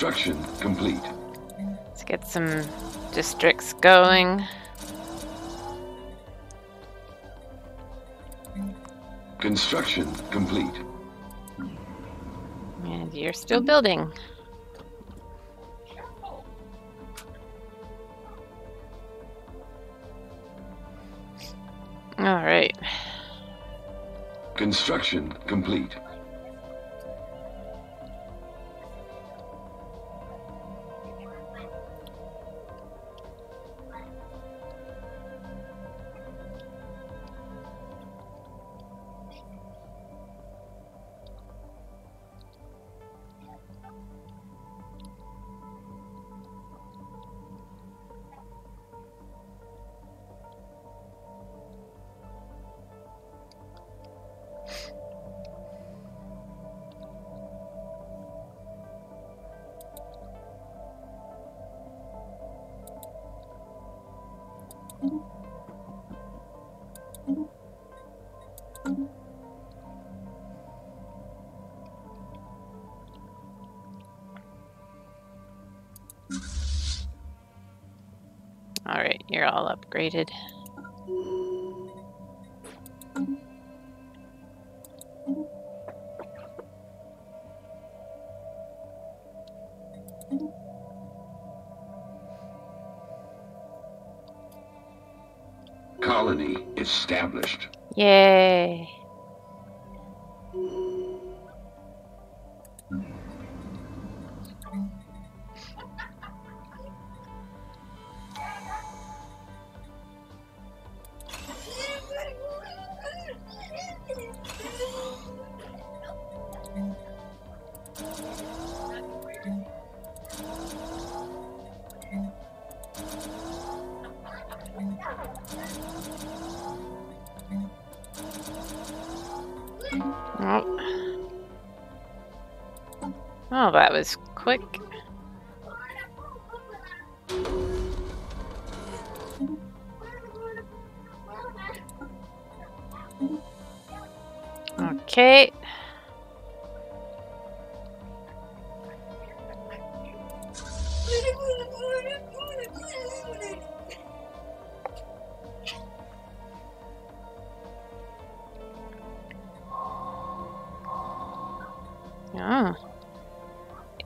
Construction complete. Let's get some districts going. Construction complete. And you're still building. All right. Construction complete. All right, you're all upgraded. Established.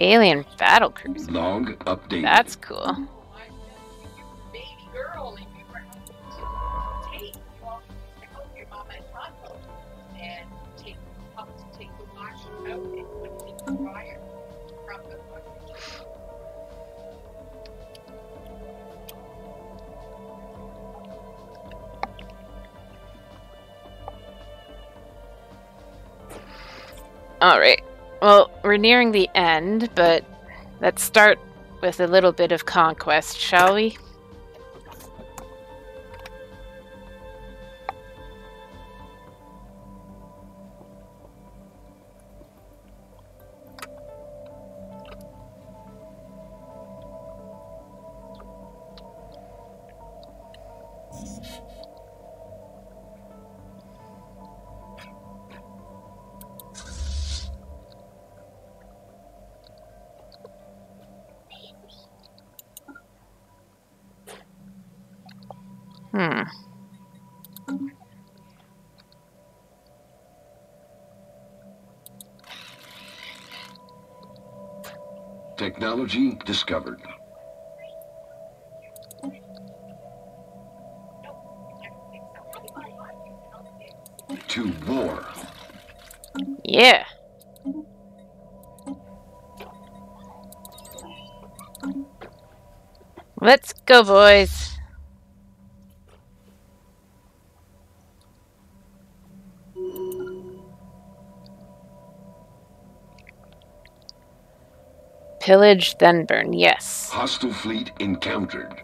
Alien battle cruiser. Log updated. That's cool. We're nearing the end, but let's start with a little bit of conquest, shall we? Discovered. To war. Yeah. Let's go, boys. Pillage, then burn. Yes. Hostile fleet encountered.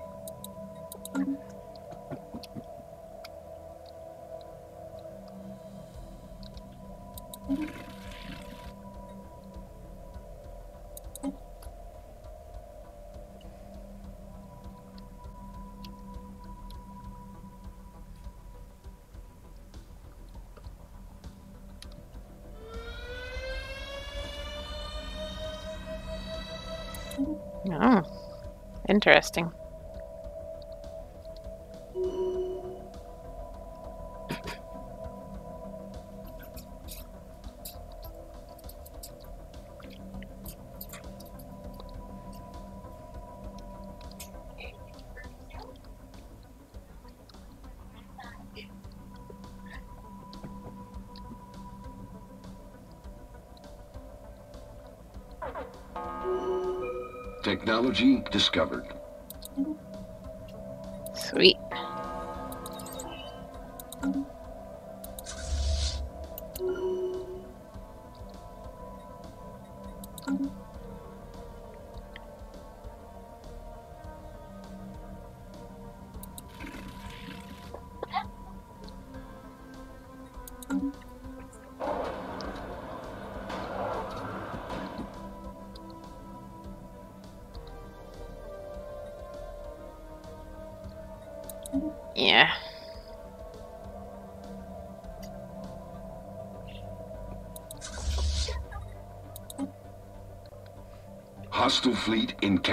Interesting. Fuji discovered.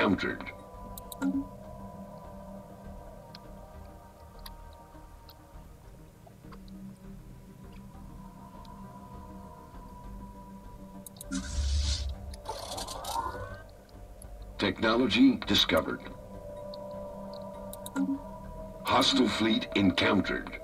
Encountered. Technology discovered. Hostile fleet encountered.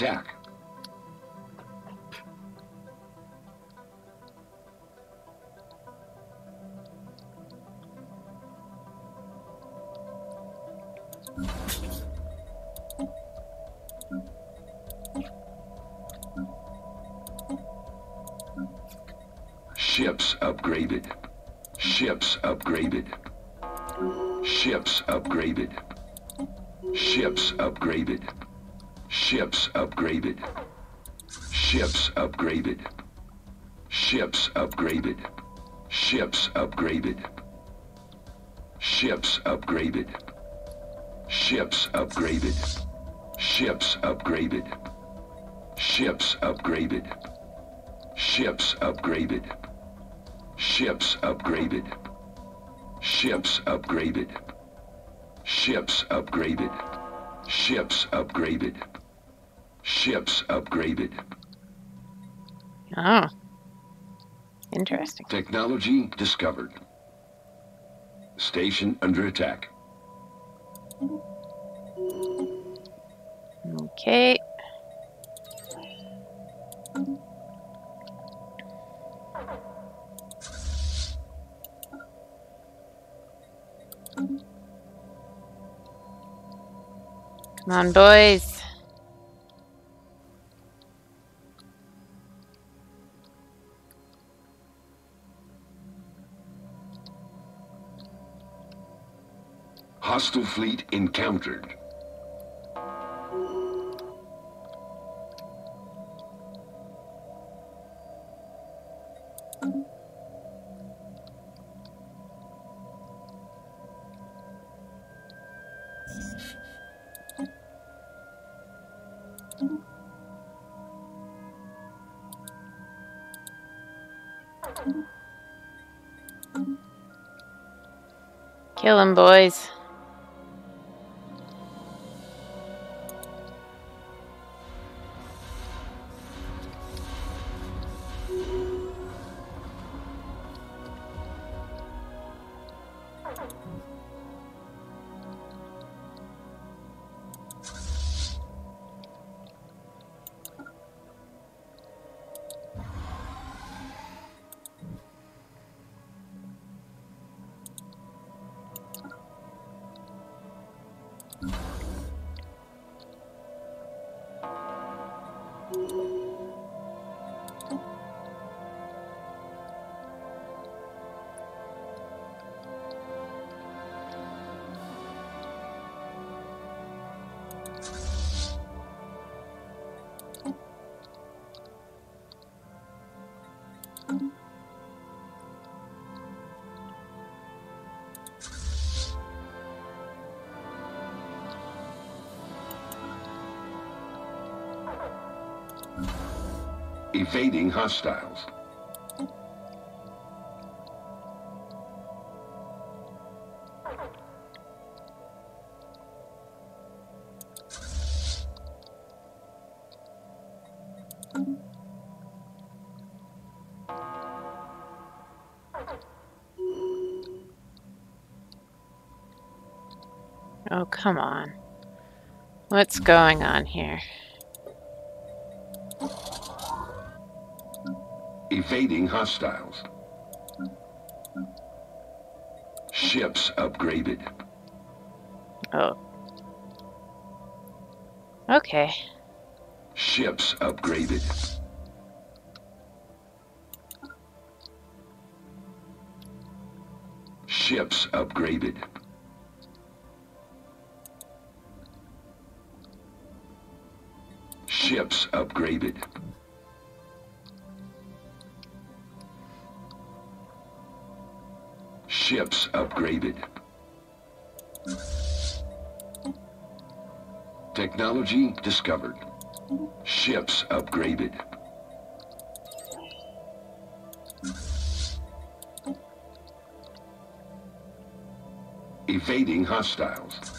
Attack. Ships upgraded. Ships upgraded. Ships upgraded. Ships upgraded. Ships upgraded. Ships upgraded. Ships upgraded. Ships upgraded. Ships upgraded. Ships upgraded. Ships upgraded. Ships upgraded. Ships upgraded. Ships upgraded. Oh. Interesting. Technology discovered. Station under attack. Okay. Come on, boys. Hostile fleet encountered. Kill him, boys. Evading hostiles. Oh, come on. What's going on here? Evading hostiles. Ships upgraded. Oh. Okay. Ships upgraded. Ships upgraded. Ships upgraded. Ships upgraded. Technology discovered. Ships upgraded. Evading hostiles.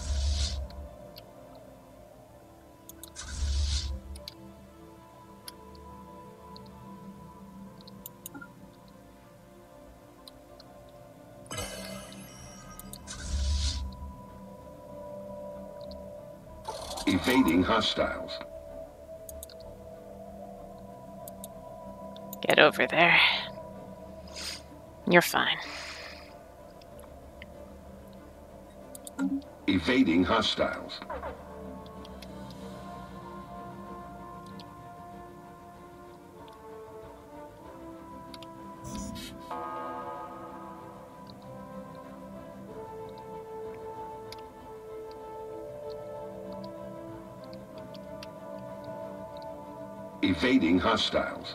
Evading hostiles. Get over there. You're fine. Evading hostiles. Evading hostiles.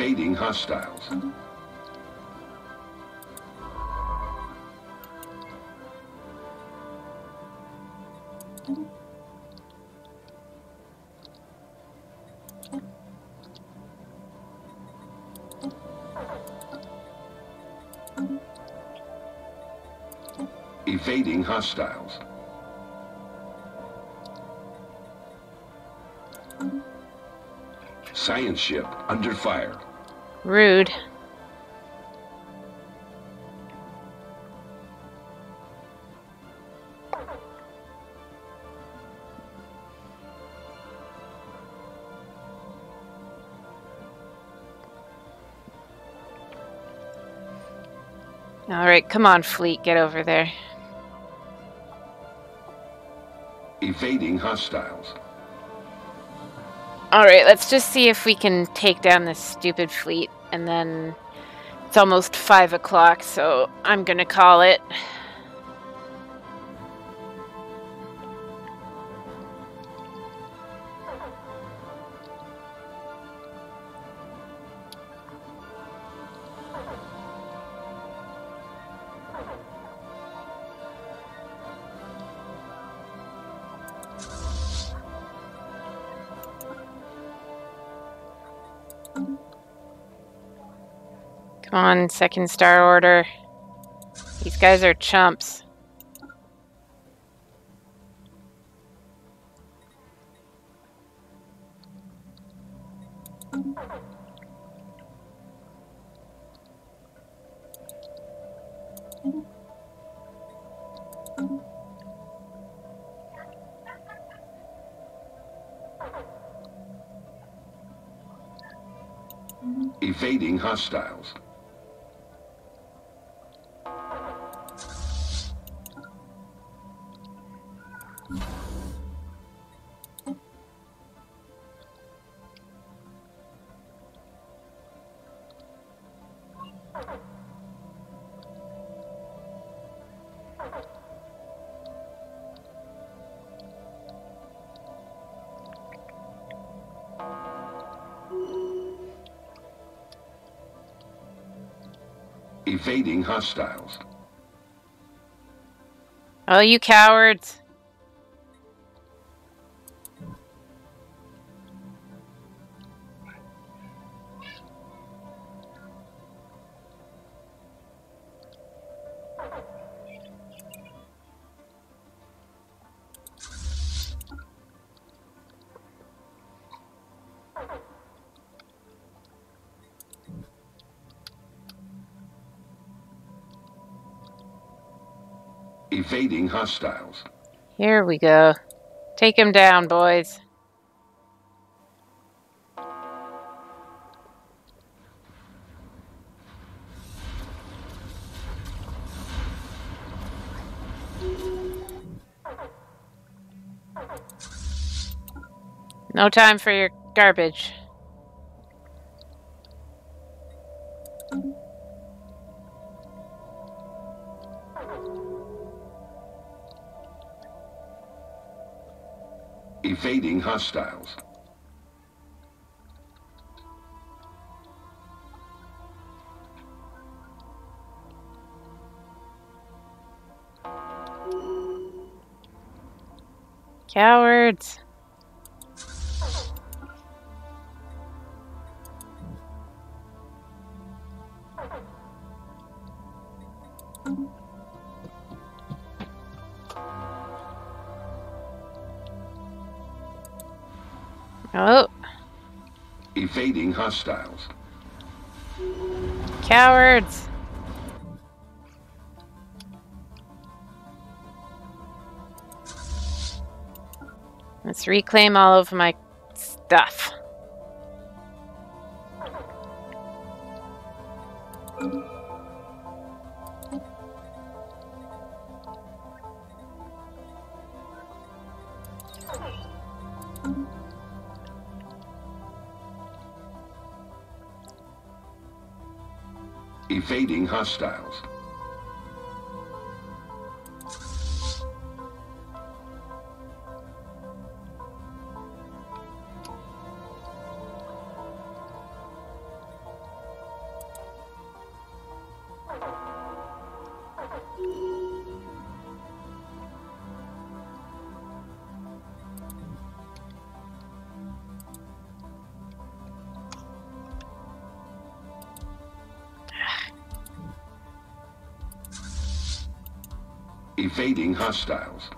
Evading hostiles. Evading hostiles. Science ship under fire. Rude. All right, come on, fleet, get over there. Evading hostiles. All right, let's just see if we can take down this stupid fleet, and then it's almost five o'clock, so I'm gonna call it. On, second star order. These guys are chumps. Evading hostiles. Hostiles. Oh, you cowards. Evading hostiles. Here we go. Take him down, boys. No time for your garbage. Evading hostiles. Cowards. Hostiles. cowards. Let's reclaim all of my stuff. Evading hostiles. Evading hostiles.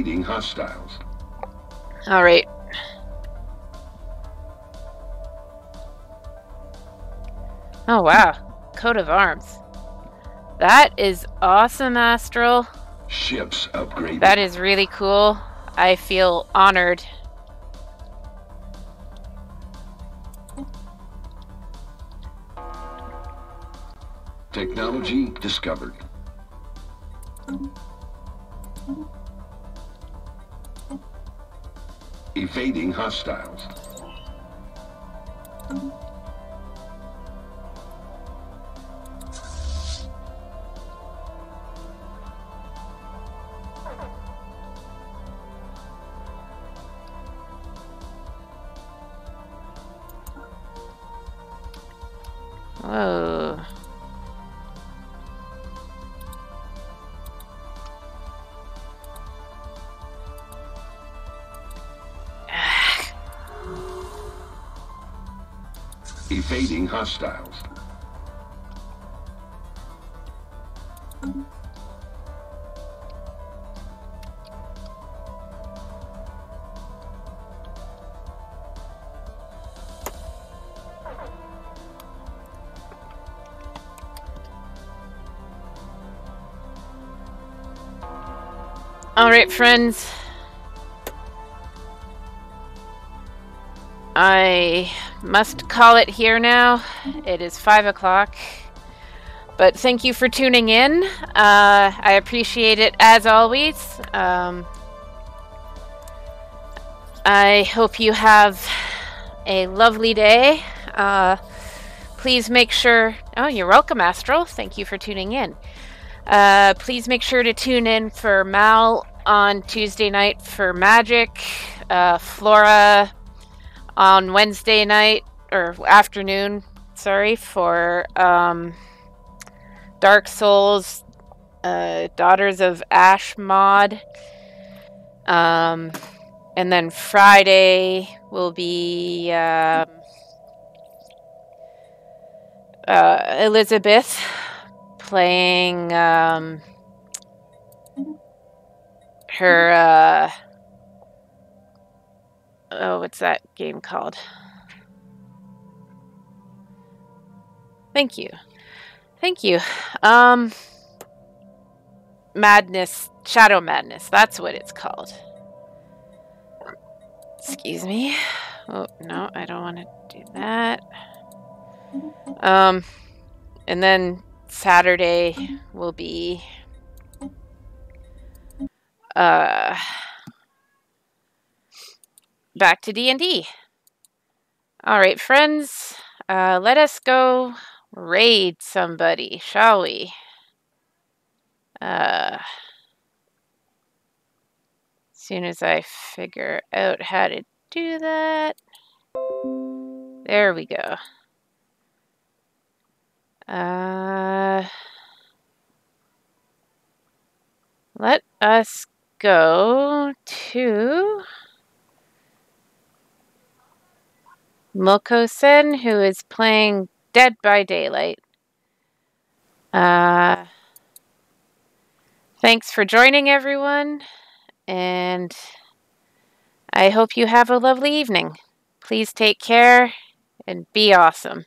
Evading hostiles. All right. Oh, wow. Coat of arms. That is awesome, Astral. Ships upgraded. That is really cool. I feel honored. Technology discovered. Evading hostiles. Hostiles. All right, friends. I must call it here now. It is five o'clock. But thank you for tuning in. Uh, I appreciate it as always. Um, I hope you have a lovely day. Uh, please make sure. Oh, you're welcome, Astral. Thank you for tuning in. Uh, please make sure to tune in for Mal on Tuesday night for Magic, uh, Flora on Wednesday night or afternoon, sorry, for um, Dark Souls, uh, Daughters of Ash mod. Um, and then Friday will be um, uh, Elizabeth playing um, her. Uh, oh, what's that game called? Thank you. Thank you. Um, Madness, Shadow Madness. That's what it's called. Excuse me. Oh, no, I don't want to do that. Um, and then Saturday will be uh back to D&D. All right, friends, uh let us go raid somebody, shall we? Uh soon as I figure out how to do that. There we go. Uh, let us go to Mokosen, who is playing Dead by Daylight. Uh, thanks for joining, everyone, and I hope you have a lovely evening. Please take care and be awesome.